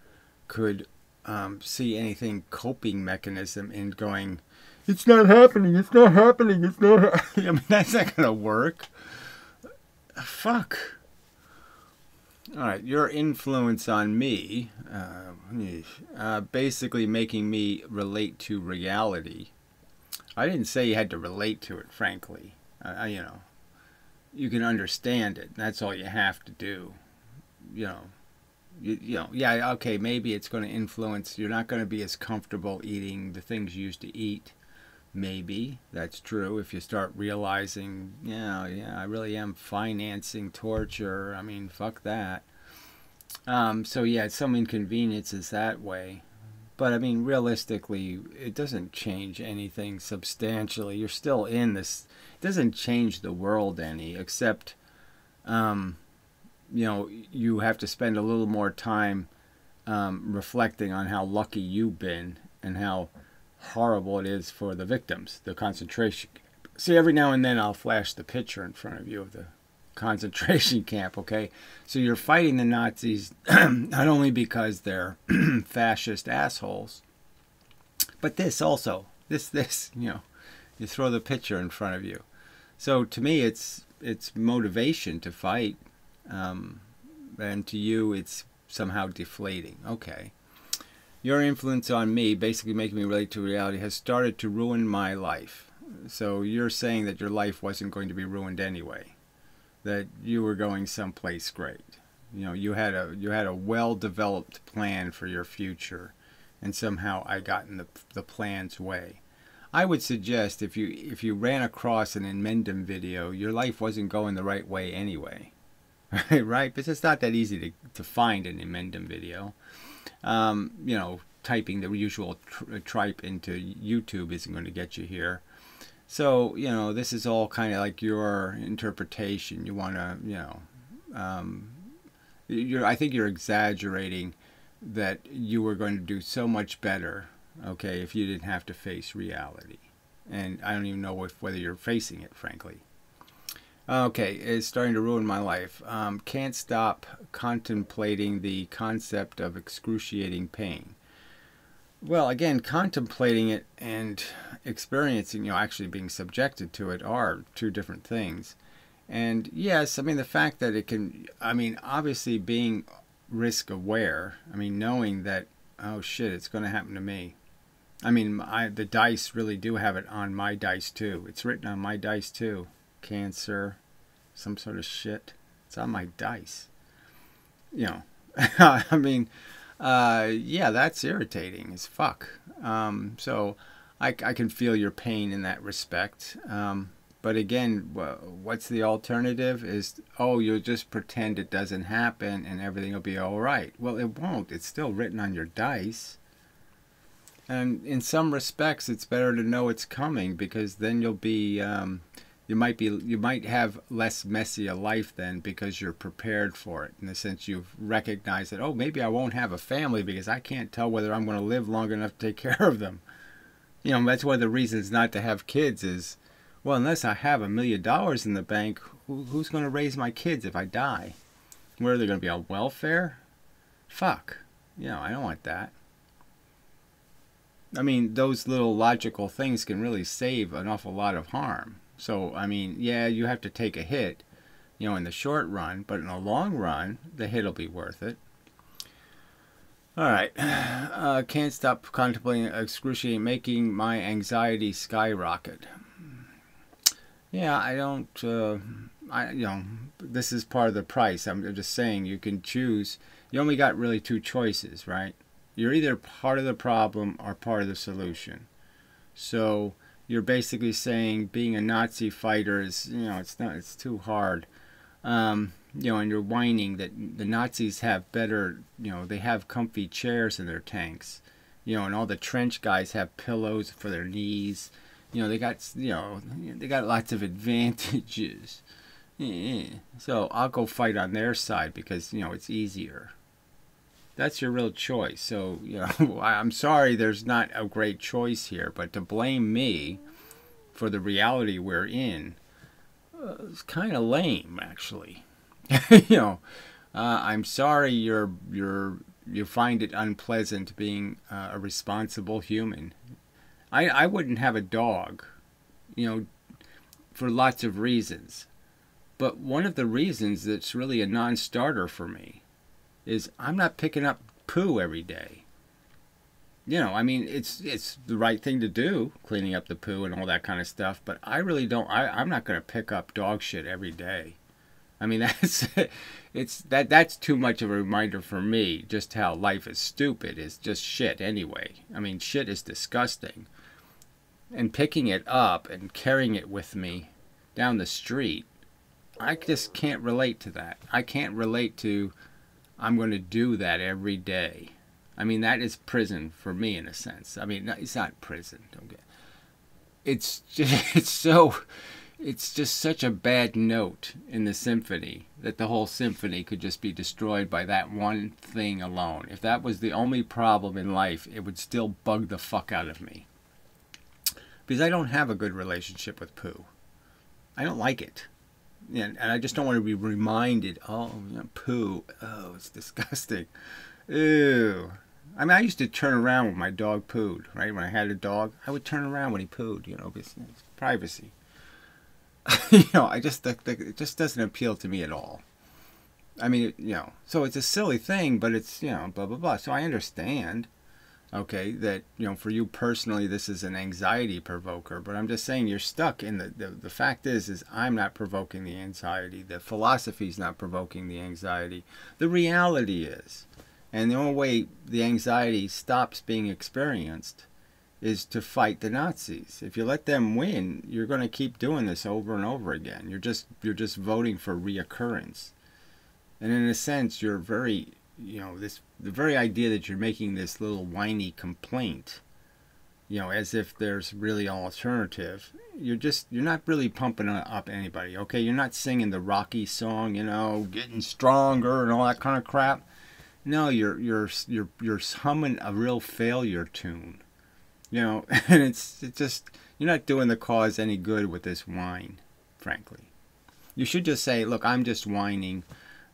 could um, see anything coping mechanism in going it's not happening. It's not happening. It's not. Ha-. I mean, that's not gonna work. Fuck. All right, your influence on me, uh, uh, basically making me relate to reality. I didn't say you had to relate to it, frankly. Uh, you know, you can understand it. That's all you have to do. You know, you, you know, yeah, okay, maybe it's going to influence. You're not going to be as comfortable eating the things you used to eat Maybe that's true if you start realizing, yeah, yeah, I really am financing torture. I mean, fuck that. Um, so yeah, some inconveniences that way. But I mean, realistically, it doesn't change anything substantially. You're still in this. It doesn't change the world any, except, um, you know, you have to spend a little more time um, reflecting on how lucky you've been and how horrible it is for the victims, the concentration. See, every now and then I'll flash the picture in front of you of the concentration camp, okay? So you're fighting the Nazis not only because they're fascist assholes, but this also. This, this, you know, you throw the picture in front of you. So to me, it's it's motivation to fight, um, and to you, it's somehow deflating. Okay. Your influence on me, basically making me relate to reality, has started to ruin my life. So you're saying that your life wasn't going to be ruined anyway, that you were going someplace great. You know, you had a you had a well-developed plan for your future, and somehow I got in the the plan's way. I would suggest if you if you ran across an Inmendham video, your life wasn't going the right way anyway. right? Because it's not that easy to, to find an Inmendham video um, you know, typing the usual tri tripe into YouTube isn't going to get you here. So, you know, this is all kind of like your interpretation. You want to, you know, um, you're, I think you're exaggerating that you were going to do so much better, okay, if you didn't have to face reality. And I don't even know if whether you're facing it, frankly. Okay, it's starting to ruin my life. Um, can't stop contemplating the concept of excruciating pain. Well, again, contemplating it and experiencing, you know, actually being subjected to it are two different things. And yes, I mean, the fact that it can, I mean, obviously being risk aware, I mean, knowing that, oh shit, it's going to happen to me. I mean, I, the dice really do have it on my dice too. It's written on my dice too cancer, some sort of shit. It's on my dice. You know, I mean, uh, yeah, that's irritating as fuck. Um, so I, I can feel your pain in that respect. Um, but again, what's the alternative? Is, oh, you'll just pretend it doesn't happen and everything will be all right. Well, it won't. It's still written on your dice. And in some respects, it's better to know it's coming because then you'll be um, you might be you might have less messy a life then because you're prepared for it in the sense you've recognized that oh maybe I won't have a family because I can't tell whether I'm going to live long enough to take care of them. You know that's one of the reasons not to have kids is well unless I have a million dollars in the bank who, who's going to raise my kids if I die? Where are they going to be on welfare? Fuck. You know I don't want that. I mean, those little logical things can really save an awful lot of harm. So, I mean, yeah, you have to take a hit, you know, in the short run, but in the long run, the hit will be worth it. All right. Uh, can't stop contemplating excruciating, making my anxiety skyrocket. Yeah, I don't. Uh, I you know, this is part of the price. I'm just saying you can choose. You only got really two choices, right? You're either part of the problem or part of the solution. So you're basically saying being a Nazi fighter is, you know, it's not, it's too hard. Um, you know, and you're whining that the Nazis have better, you know, they have comfy chairs in their tanks, you know, and all the trench guys have pillows for their knees. You know, they got, you know, they got lots of advantages. So I'll go fight on their side because, you know, it's easier. That's your real choice. So, you know, I'm sorry there's not a great choice here, but to blame me for the reality we're in uh, is kind of lame, actually. you know, uh, I'm sorry you're you're you find it unpleasant being uh, a responsible human. I I wouldn't have a dog, you know, for lots of reasons. But one of the reasons that's really a non-starter for me is I'm not picking up poo every day. You know, I mean, it's it's the right thing to do, cleaning up the poo and all that kind of stuff. But I really don't. I, I'm not going to pick up dog shit every day. I mean, that's it's that that's too much of a reminder for me just how life is stupid. Is just shit anyway. I mean, shit is disgusting. And picking it up and carrying it with me down the street, I just can't relate to that. I can't relate to I'm going to do that every day. I mean, that is prison for me in a sense. I mean, it's not prison. Don't get. It's just, it's so it's just such a bad note in the symphony that the whole symphony could just be destroyed by that one thing alone. If that was the only problem in life, it would still bug the fuck out of me. Because I don't have a good relationship with poo. I don't like it. And, and I just don't want to be reminded, oh, you know, poo, oh, it's disgusting. Ew. I mean, I used to turn around when my dog pooed, right? When I had a dog, I would turn around when he pooed, you know, because it's privacy. you know, I just it just doesn't appeal to me at all. I mean, you know, so it's a silly thing, but it's you know, blah blah blah. So I understand, okay, that you know, for you personally, this is an anxiety provoker. But I'm just saying you're stuck in the the, the fact is, is I'm not provoking the anxiety. The philosophy is not provoking the anxiety. The reality is, and the only way the anxiety stops being experienced is to fight the Nazis. If you let them win, you're going to keep doing this over and over again. You're just you're just voting for reoccurrence. And in a sense, you're very, you know, this the very idea that you're making this little whiny complaint, you know, as if there's really an alternative. You're just you're not really pumping up anybody. Okay, you're not singing the Rocky song, you know, getting stronger and all that kind of crap. No, you're you're you're you're humming a real failure tune you know, and it's it's just you're not doing the cause any good with this whine, frankly. You should just say, look, I'm just whining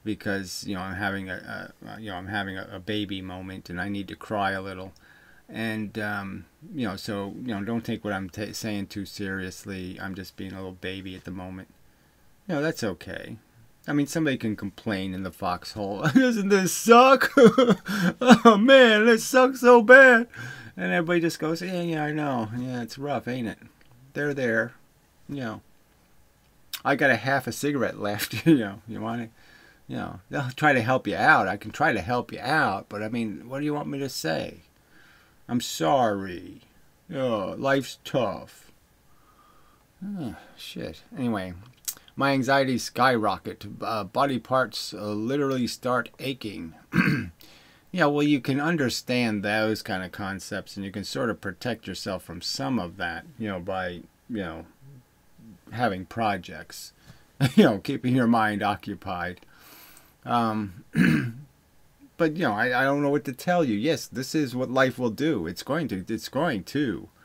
because you know I'm having a, a you know I'm having a, a, baby moment and I need to cry a little, and um, you know so you know don't take what I'm saying too seriously. I'm just being a little baby at the moment. You know that's okay. I mean, somebody can complain in the foxhole. Doesn't this suck? oh man, this sucks so bad. And everybody just goes, yeah, yeah, I know. Yeah, it's rough, ain't it? They're there. You know. I got a half a cigarette left. you know, you want it? You know, they'll try to help you out. I can try to help you out, but I mean, what do you want me to say? I'm sorry. Oh, life's tough. Oh, shit. Anyway, my anxiety skyrocket. Uh, body parts uh, literally start aching. Yeah, well, you can understand those kind of concepts, and you can sort of protect yourself from some of that, you know, by you know having projects, you know, keeping your mind occupied. Um, but you know, I, I don't know what to tell you. Yes, this is what life will do. It's going to. It's going to.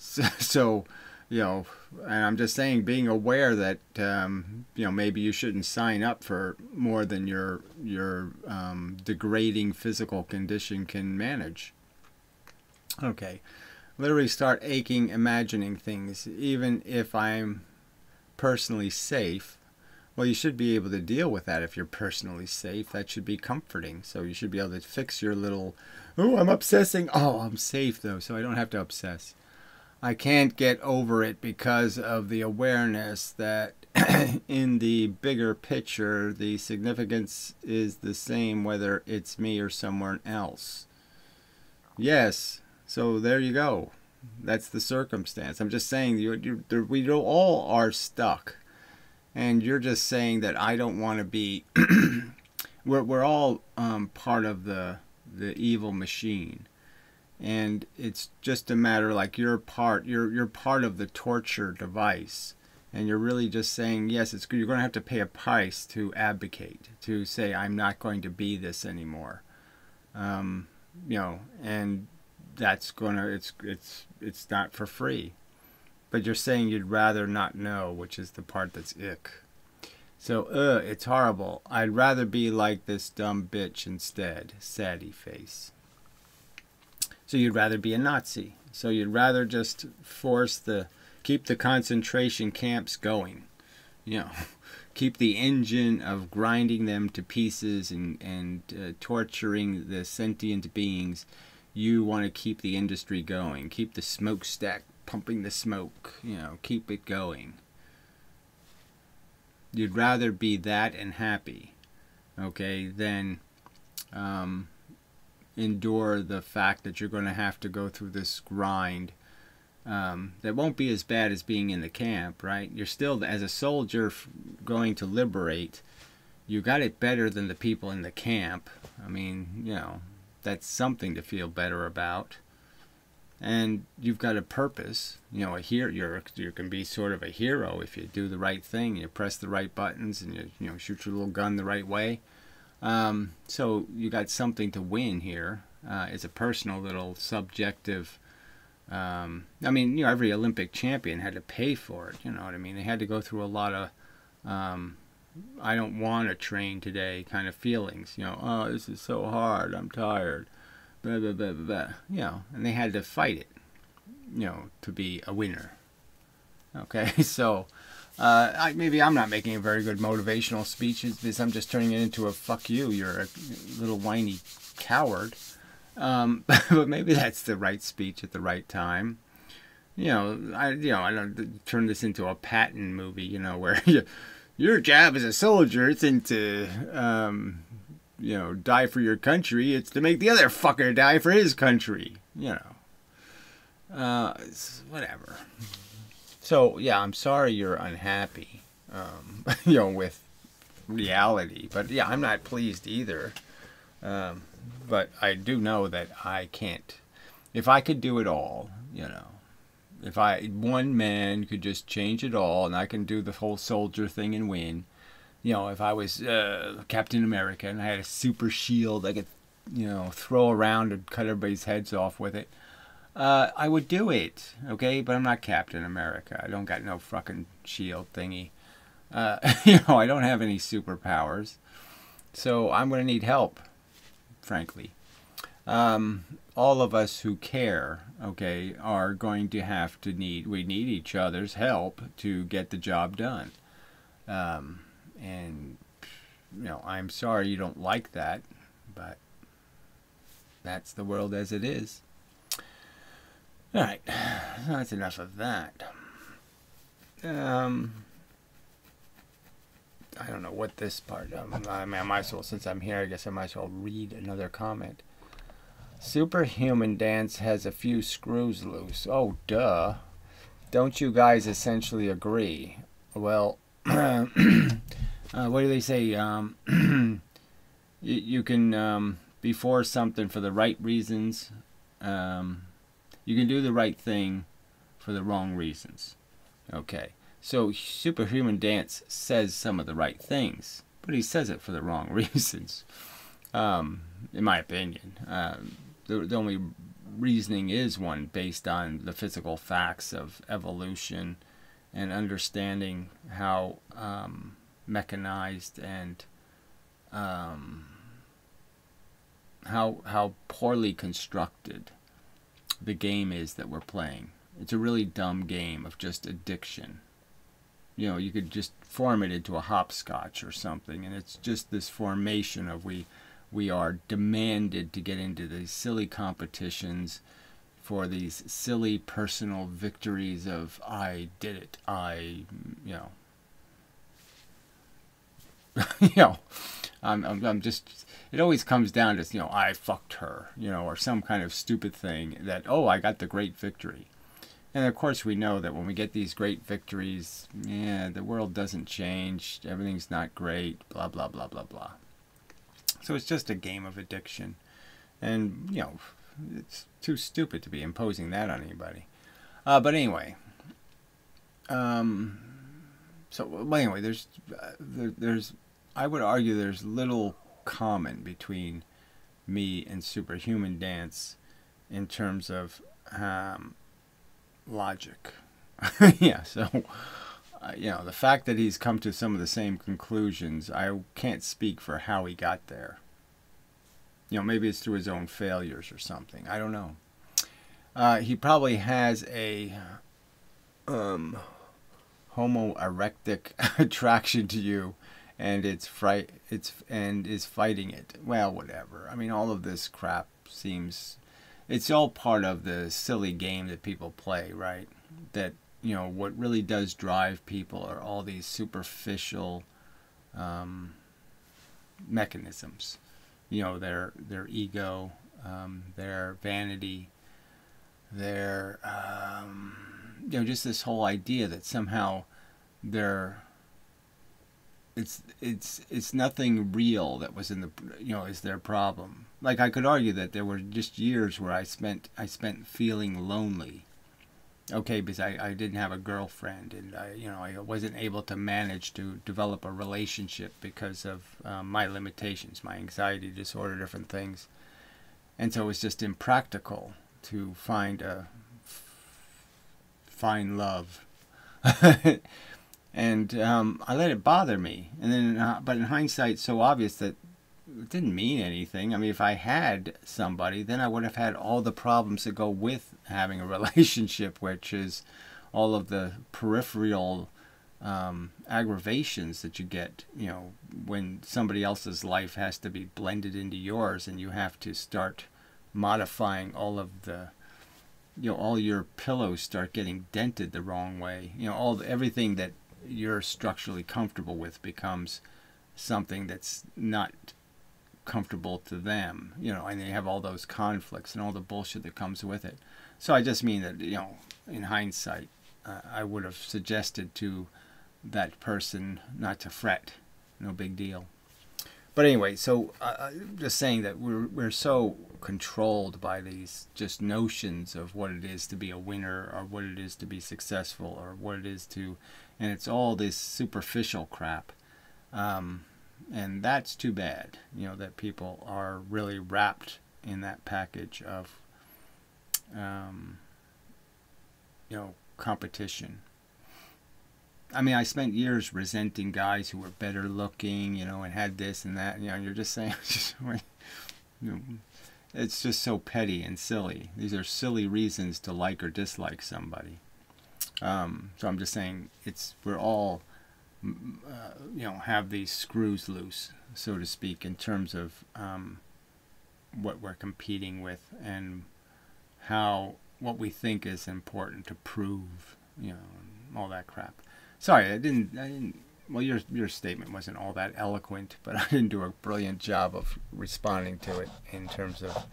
So, so you know, and I'm just saying, being aware that um, you know maybe you shouldn't sign up for more than your your um, degrading physical condition can manage. Okay. Literally start aching, imagining things, even if I'm personally safe. Well, you should be able to deal with that if you're personally safe. That should be comforting. So you should be able to fix your little, oh, I'm obsessing. Oh, I'm safe though, so I don't have to obsess. I can't get over it because of the awareness that in the bigger picture, the significance is the same whether it's me or someone else. Yes, so there you go. That's the circumstance. I'm just saying you, you, we all are stuck, and you're just saying that I don't want to be. we're we're all um, part of the the evil machine. And it's just a matter like you're part you're you're part of the torture device. And you're really just saying yes it's you're going to have to pay a price to abdicate to say i'm not going to be this anymore. Um, you know and that's to it's it's it's not for free but you're saying you'd rather not know which is the part that's ick so uh it's horrible i'd rather be like this dumb bitch instead saddy face so you'd rather be a Nazi. So you'd rather just force the keep the concentration camps going. You know, keep the engine of grinding them to pieces and and uh, torturing the sentient beings. You want to keep the industry going. Keep the smokestack pumping the smoke. You know, keep it going. You'd rather be that and happy, okay, than um, endure the fact that you're going to have to go through this grind um, that won't be as bad as being in the camp, right? You're still, as a soldier going to liberate, you got it better than the people in the camp. I mean, you know, that's something to feel better about. And you've got a purpose, you know, a hero. You're you can be sort of a hero if you do the right thing, you press the right buttons, and you you know shoot your little gun the right way. Um, so you got something to win here. Uh, it's a personal little subjective. Um, I mean, you know, every Olympic champion had to pay for it. You know what I mean? They had to go through a lot of, um, I don't want to train today kind of feelings. You know, oh, this is so hard. I'm tired. Blah, blah, blah, blah, blah. You know, and they had to fight it, you know, to be a winner. Okay, so uh, I, maybe I'm not making a very good motivational speech because I'm just turning it into a fuck you. You're a little whiny coward. Um, but maybe that's the right speech at the right time. You know, I you know I don't turn this into a Patton movie. You know where you, your job as a soldier is into um, you know die for your country. It's to make the other fucker die for his country. You know, uh, whatever. So yeah, I'm sorry you're unhappy, um, you know, with reality. But yeah, I'm not pleased either. Um, but I do know that I can't. If I could do it all, you know, if I one man could just change it all, and I can do the whole soldier thing and win. You know, if I was uh, Captain America and I had a super shield, I could, you know, throw around and cut everybody's heads off with it uh, I would do it, okay? But I'm not Captain America. I don't got no fucking shield thingy. Uh, you know, I don't have any superpowers. So I'm going to need help, frankly. Um, all of us who care, okay, are going to have to need, we need each other's help to get the job done. Um, and, you know, I'm sorry you don't like that, but that's the world as it is. Alright, that's enough of that. Um, I don't know what this part, um, I mean, I might as well, since I'm here, I guess I might as well read another comment. Superhuman Dance has a few screws loose. Oh, duh. Don't you guys essentially agree? Well, uh, what do they say? Um, you, you can um, be for something for the right reasons. Um, you can do the right thing for the wrong reasons. Okay, so Superhuman Dance says some of the right things, but he says it for the wrong reasons, um, in my opinion. Um, the, the only reasoning is one based on the physical facts of evolution and understanding how um, mechanized and um, how how poorly constructed the game is that we're playing. It's a really dumb game of just addiction. You know, you could just form it into a hopscotch or something, and it's just this formation of we we are demanded to get into these silly competitions for these silly personal victories of I did it, I you know you know I'm, I'm, I'm just it always comes down to you know I fucked her you know or some kind of stupid thing that oh I got the great victory. And of course we know that when we get these great victories yeah the world doesn't change everything's not great blah blah blah blah blah. So it's just a game of addiction. And you know it's too stupid to be imposing that on anybody. Uh, but anyway um so well, anyway there's uh, there, there's I would argue there's little common between me and Superhuman Dance in terms of um, logic. yeah, so uh, you know the fact that he's come to some of the same conclusions, I can't speak for how he got there. You know, maybe it's through his own failures or something. I don't know. Uh, he probably has a um, attraction to you and it's fright it's and is fighting it. Well, whatever. I mean, all of this crap seems it's all part of the silly game that people play, right? That you know what really does drive people are all these superficial um, mechanisms. You know, their their ego, um, their vanity, their um, you know just this whole idea that somehow they're it's it's it's nothing real that was in the you know is their problem. Like i could argue that there were just years where i spent i spent feeling lonely. Okay because i, I didn't have a girlfriend and i you know i wasn't able to manage to develop a relationship because of um, my limitations my anxiety disorder different things. And so it was just impractical to find a find love and um, I let it bother me. And then, uh, but in hindsight, it's so obvious that it didn't mean anything. I mean, if I had somebody, then I would have had all the problems that go with having a relationship, which is all of the peripheral um, aggravations that you get. You know, when somebody else's life has to be blended into yours, and you have to start modifying all of the you know all your pillows start getting dented the wrong way you know all the, everything that you're structurally comfortable with becomes something that's not comfortable to them, you know, and they have all those conflicts and all the bullshit that comes with it. So I just mean that, you know, in hindsight, uh, I would have suggested to that person not to fret. No big deal. But anyway, so uh, I'm just saying that we're we're so controlled by these just notions of what it is to be a winner or what it is to be successful or what it is to and it's all this superficial crap. Um, and that's too bad, you know, that people are really wrapped in that package of, um, you know, competition. I mean, I spent years resenting guys who were better looking, you know, and had this and that. You know, you're just saying, you know, it's just so petty and silly. These are silly reasons to like or dislike somebody. Um, so I'm just saying it's we're all uh, you know have these screws loose, so to speak, in terms of um, what we're competing with and how what we think is important to prove, you know, all that crap. Sorry, I didn't. I didn't. Well, your your statement wasn't all that eloquent, but I didn't do a brilliant job of responding to it in terms of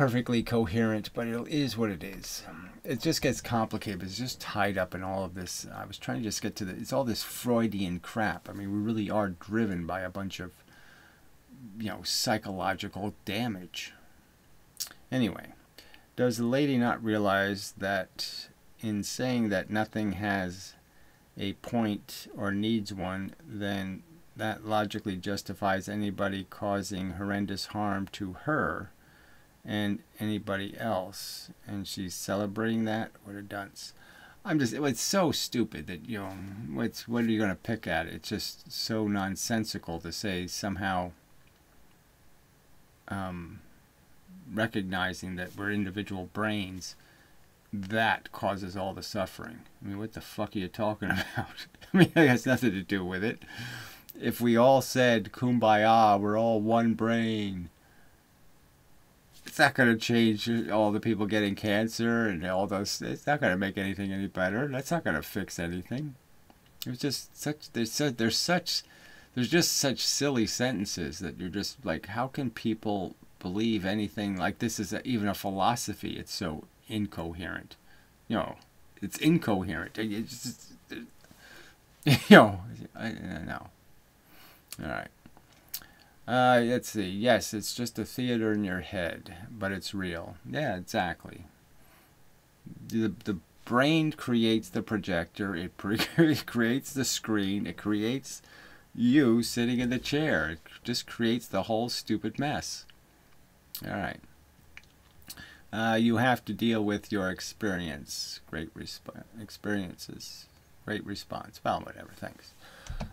perfectly coherent, but it is what it is. Um, it just gets complicated. It's just tied up in all of this. I was trying to just get to the. It's all this Freudian crap. I mean, we really are driven by a bunch of, you know, psychological damage. Anyway, does the lady not realize that in saying that nothing has a point or needs one, then that logically justifies anybody causing horrendous harm to her and anybody else. And she's celebrating that. What a dunce. I'm just, it's so stupid that, you know, what's, what are you going to pick at? It's just so nonsensical to say somehow, um, recognizing that we're individual brains, that causes all the suffering. I mean, what the fuck are you talking about? I mean, it has nothing to do with it. If we all said, kumbaya, we're all one brain, it's not going to change all the people getting cancer and all those. It's not going to make anything any better. That's not going to fix anything. It's just such. There's such. There's such. There's just such silly sentences that you're just like, how can people believe anything like this is a, even a philosophy? It's so incoherent. You know, it's incoherent. It's just, you know, I, no. All right. Uh, let's see. Yes, it's just a theater in your head, but it's real. Yeah, exactly. The, the brain creates the projector, it, pre- it creates the screen, it creates you sitting in the chair. It just creates the whole stupid mess. All right. Uh, you have to deal with your experience. Great resp- experiences. Great response. Well, whatever. Thanks.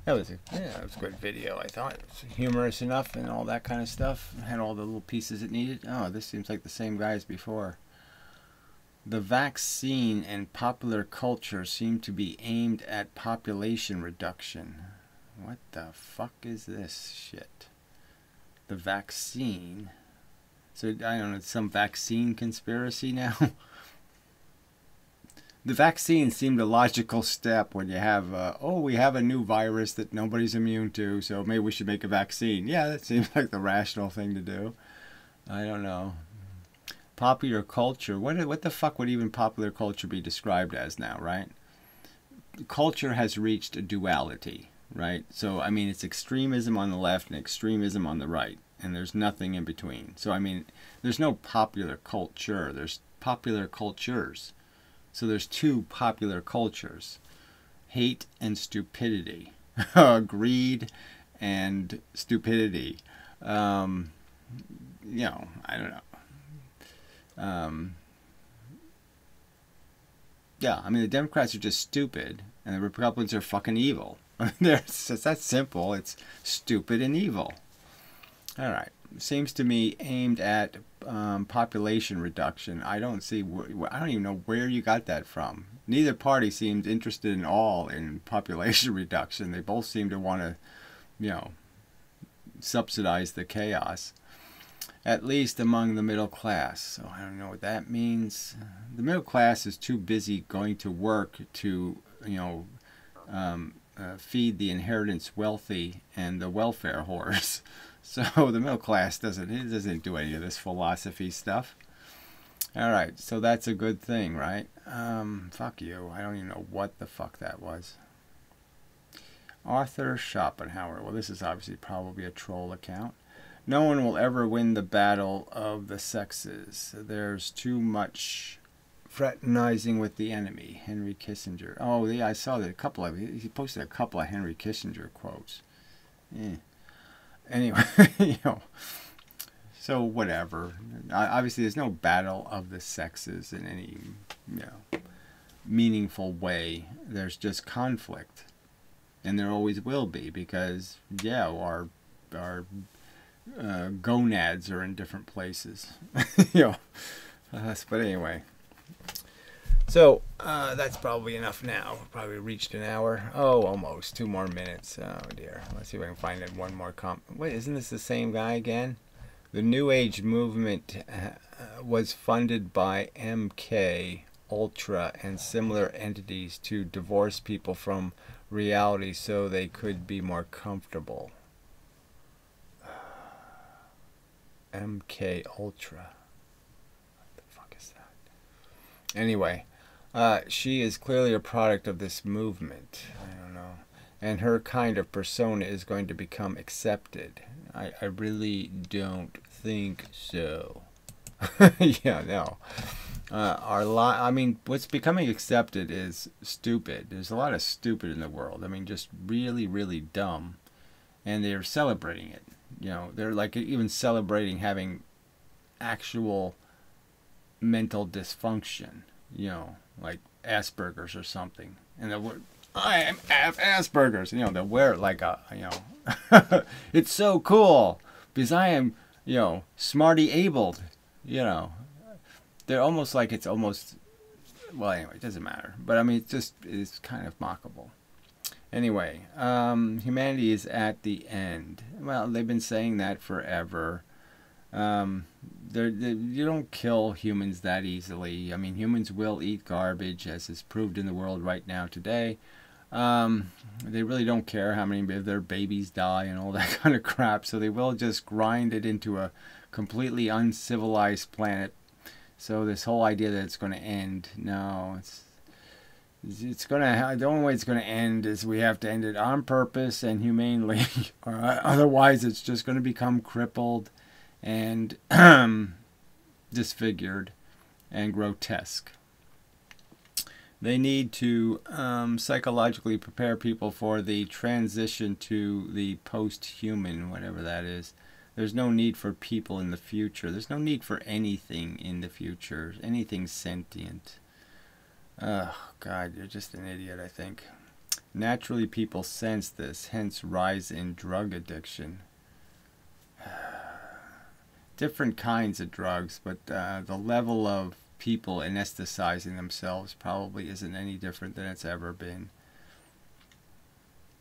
That was a yeah, that was a good video. I thought it was humorous enough and all that kind of stuff. Had all the little pieces it needed. Oh, this seems like the same guy as before. The vaccine and popular culture seem to be aimed at population reduction. What the fuck is this shit? The vaccine. So I don't know, some vaccine conspiracy now. The vaccine seemed a logical step when you have, uh, oh, we have a new virus that nobody's immune to, so maybe we should make a vaccine. Yeah, that seems like the rational thing to do. I don't know. Popular culture. What, what the fuck would even popular culture be described as now, right? Culture has reached a duality, right? So, I mean, it's extremism on the left and extremism on the right, and there's nothing in between. So, I mean, there's no popular culture, there's popular cultures so there's two popular cultures hate and stupidity, greed and stupidity. Um, you know, I don't know. Um, yeah, I mean, the Democrats are just stupid, and the Republicans are fucking evil. it's, it's that simple. It's stupid and evil. All right seems to me aimed at um, population reduction. I don't see. I don't even know where you got that from. Neither party seems interested at all in population reduction. They both seem to want to, you know, subsidize the chaos. At least among the middle class. So I don't know what that means. The middle class is too busy going to work to, you know, um, uh, feed the inheritance wealthy and the welfare whores. So the middle class doesn't it doesn't do any of this philosophy stuff. All right, so that's a good thing, right? Um, fuck you. I don't even know what the fuck that was. Arthur Schopenhauer. Well, this is obviously probably a troll account. No one will ever win the battle of the sexes. There's too much fraternizing with the enemy. Henry Kissinger. Oh, yeah, I saw that a couple of he posted a couple of Henry Kissinger quotes. Eh anyway, you know, so whatever. Obviously, there's no battle of the sexes in any you know meaningful way. There's just conflict, and there always will be because yeah, our our uh, gonads are in different places. you know, uh, but anyway. So uh, that's probably enough now. Probably reached an hour. Oh, almost. Two more minutes. Oh dear. Let's see if I can find it. One more comp. Wait, isn't this the same guy again? The New Age movement uh, was funded by MK Ultra and similar entities to divorce people from reality so they could be more comfortable. MK Ultra. What the fuck is that? Anyway. Uh, she is clearly a product of this movement. I don't know. And her kind of persona is going to become accepted. I, I really don't think so. yeah, no. Uh, our li- I mean, what's becoming accepted is stupid. There's a lot of stupid in the world. I mean, just really, really dumb. And they're celebrating it. You know, they're like even celebrating having actual mental dysfunction. You know, like Asperger's or something, and they'll wear, I have Asperger's, you know, they'll wear it like a, you know, it's so cool because I am, you know, smarty abled, You know, they're almost like it's almost. Well, anyway, it doesn't matter. But I mean, it just it's kind of mockable. Anyway, um, humanity is at the end. Well, they've been saying that forever. Um, they're, they, you don't kill humans that easily. I mean, humans will eat garbage, as is proved in the world right now today. Um, they really don't care how many of their babies die and all that kind of crap, so they will just grind it into a completely uncivilized planet. So this whole idea that it's going to end, no, it's it's going to the only way it's going to end is we have to end it on purpose and humanely, or otherwise it's just going to become crippled and disfigured and grotesque. They need to um, psychologically prepare people for the transition to the post-human, whatever that is. There's no need for people in the future. There's no need for anything in the future, anything sentient. Oh, God, you're just an idiot, I think. Naturally, people sense this, hence rise in drug addiction. Different kinds of drugs, but uh, the level of people anesthetizing themselves probably isn't any different than it's ever been.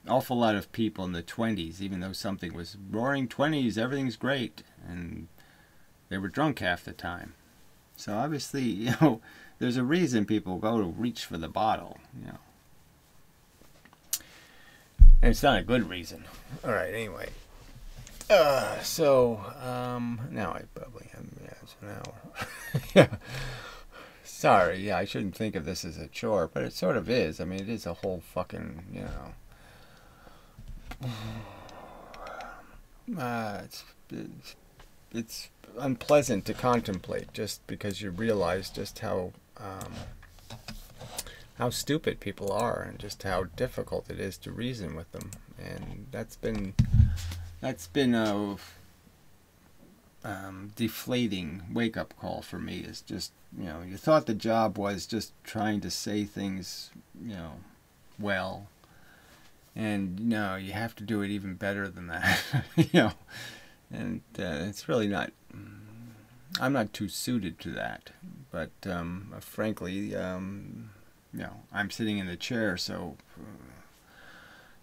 Awful lot of people in the 20s, even though something was roaring 20s, everything's great, and they were drunk half the time. So obviously, you know, there's a reason people go to reach for the bottle, you know. And it's not a good reason. All right, anyway. Uh, so, um, now I probably am, yeah, an hour. yeah. Sorry, yeah, I shouldn't think of this as a chore, but it sort of is. I mean, it is a whole fucking, you know. Uh, it's, it's, it's unpleasant to contemplate just because you realize just how um, how stupid people are and just how difficult it is to reason with them and that's been that's been a um, deflating wake up call for me. Is just you know you thought the job was just trying to say things you know well. And know you have to do it even better than that you know. And uh, it's really not I'm not too suited to that. But um, frankly um, you know I'm sitting in the chair so uh,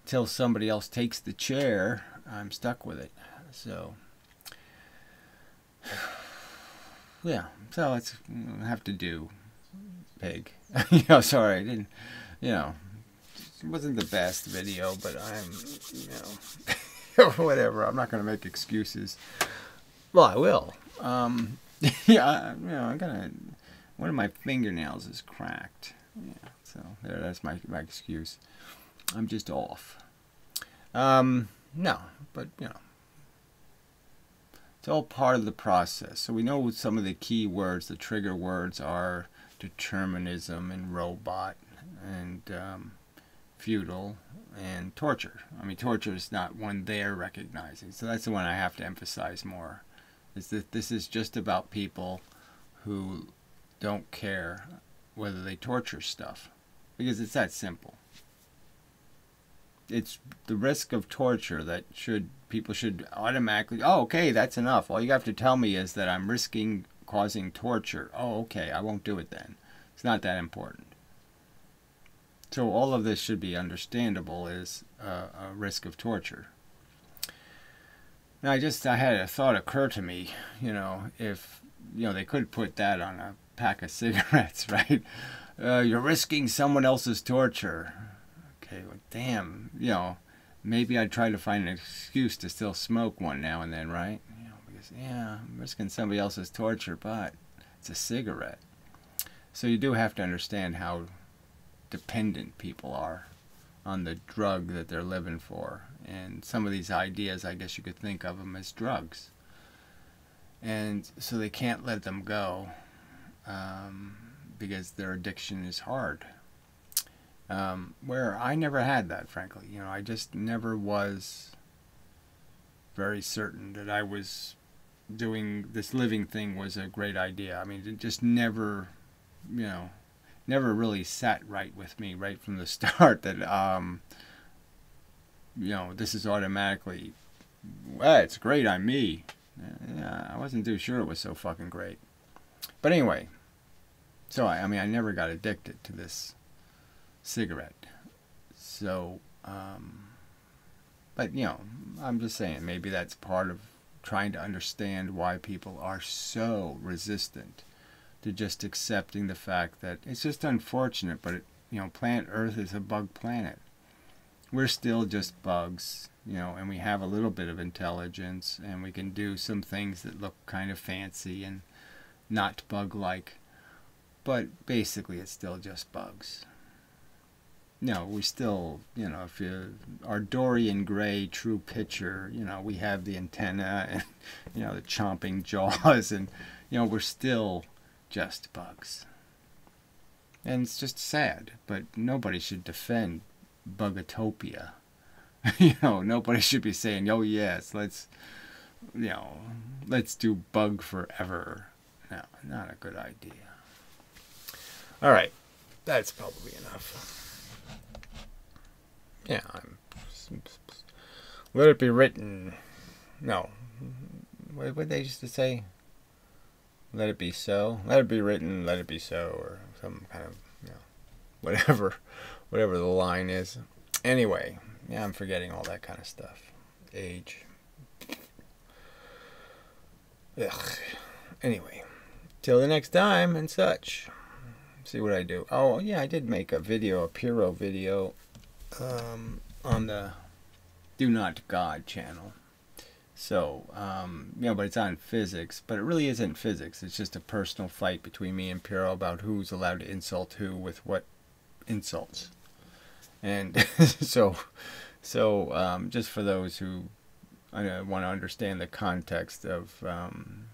till somebody else takes the chair I'm stuck with it so yeah, so it's have to do. Pig. you know, sorry, I didn't. You know, it wasn't the best video, but I'm. You know, whatever. I'm not gonna make excuses. Well, I will. Um, yeah, you know, I'm gonna. One of my fingernails is cracked. Yeah, so there. That's my my excuse. I'm just off. Um, no, but you know, it's all part of the process. So we know some of the key words, the trigger words are determinism and robot and um, feudal and torture. I mean, torture is not one they're recognizing. So that's the one I have to emphasize more. Is that this is just about people who don't care whether they torture stuff. Because it's that simple it's the risk of torture that should people should automatically oh okay that's enough. All you have to tell me is that i'm risking causing torture. Oh okay i won't do it then. It's not that important. So all of this should be understandable as a risk of torture. Now i just i had a thought occur to me you know if you know they could put that on a pack of cigarettes right? Uh, you're risking someone else's torture okay, damn, you know, maybe I'd try to find an excuse to still smoke one now and then, right? You know, because, yeah, I'm risking somebody else's torture, but it's a cigarette. So you do have to understand how dependent people are on the drug that they're living for. And some of these ideas, I guess you could think of them as drugs. And so they can't let them go um, because their addiction is hard. Um, where I never had that, frankly. You know, I just never was very certain that I was doing this living thing was a great idea. I mean, it just never, you know, never really sat right with me right from the start that, um, you know, this is automatically, well, it's great, I'm me. Yeah, I wasn't too sure it was so fucking great. But anyway, so I, I mean, I never got addicted to this cigarette. So, um, but you know, I'm just saying maybe that's part of trying to understand why people are so resistant to just accepting the fact that it's just unfortunate, but it, you know, planet Earth is a bug planet. We're still just bugs, you know, and we have a little bit of intelligence and we can do some things that look kind of fancy and not bug like. But basically, it's still just bugs. No, we still, you know, if you our Dorian Gray true picture, you know, we have the antenna and, you know, the chomping jaws, and, you know, we're still just bugs. And it's just sad, but nobody should defend Bugatopia. you know, nobody should be saying, "Oh yes, let's, you know, let's do bug forever." No, not a good idea. All right, that's probably enough. Yeah, I'm. Let it be written. No, what would they used to say? Let it be so. Let it be written. Let it be so, or some kind of, you know, whatever, whatever the line is. Anyway, yeah, I'm forgetting all that kind of stuff. Age. Ugh. Anyway, till the next time and such. See what I do. Oh yeah, I did make a video, a Piro video, um, on the Do Not God channel. So, um, you know, but it's on physics, but it really isn't physics. It's just a personal fight between me and Piro about who's allowed to insult who with what insults. And so, so um, just for those who uh, want to understand the context of, um,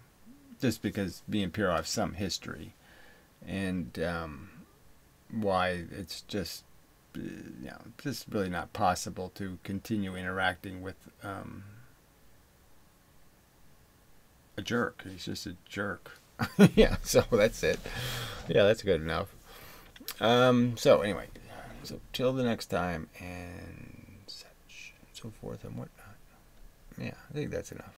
just because me and Piro have some history, and um, why it's just, you know, just really not possible to continue interacting with um, a jerk. He's just a jerk. yeah, so that's it. Yeah, that's good enough. Um, so anyway, so till the next time and such and so forth and whatnot. Yeah, I think that's enough.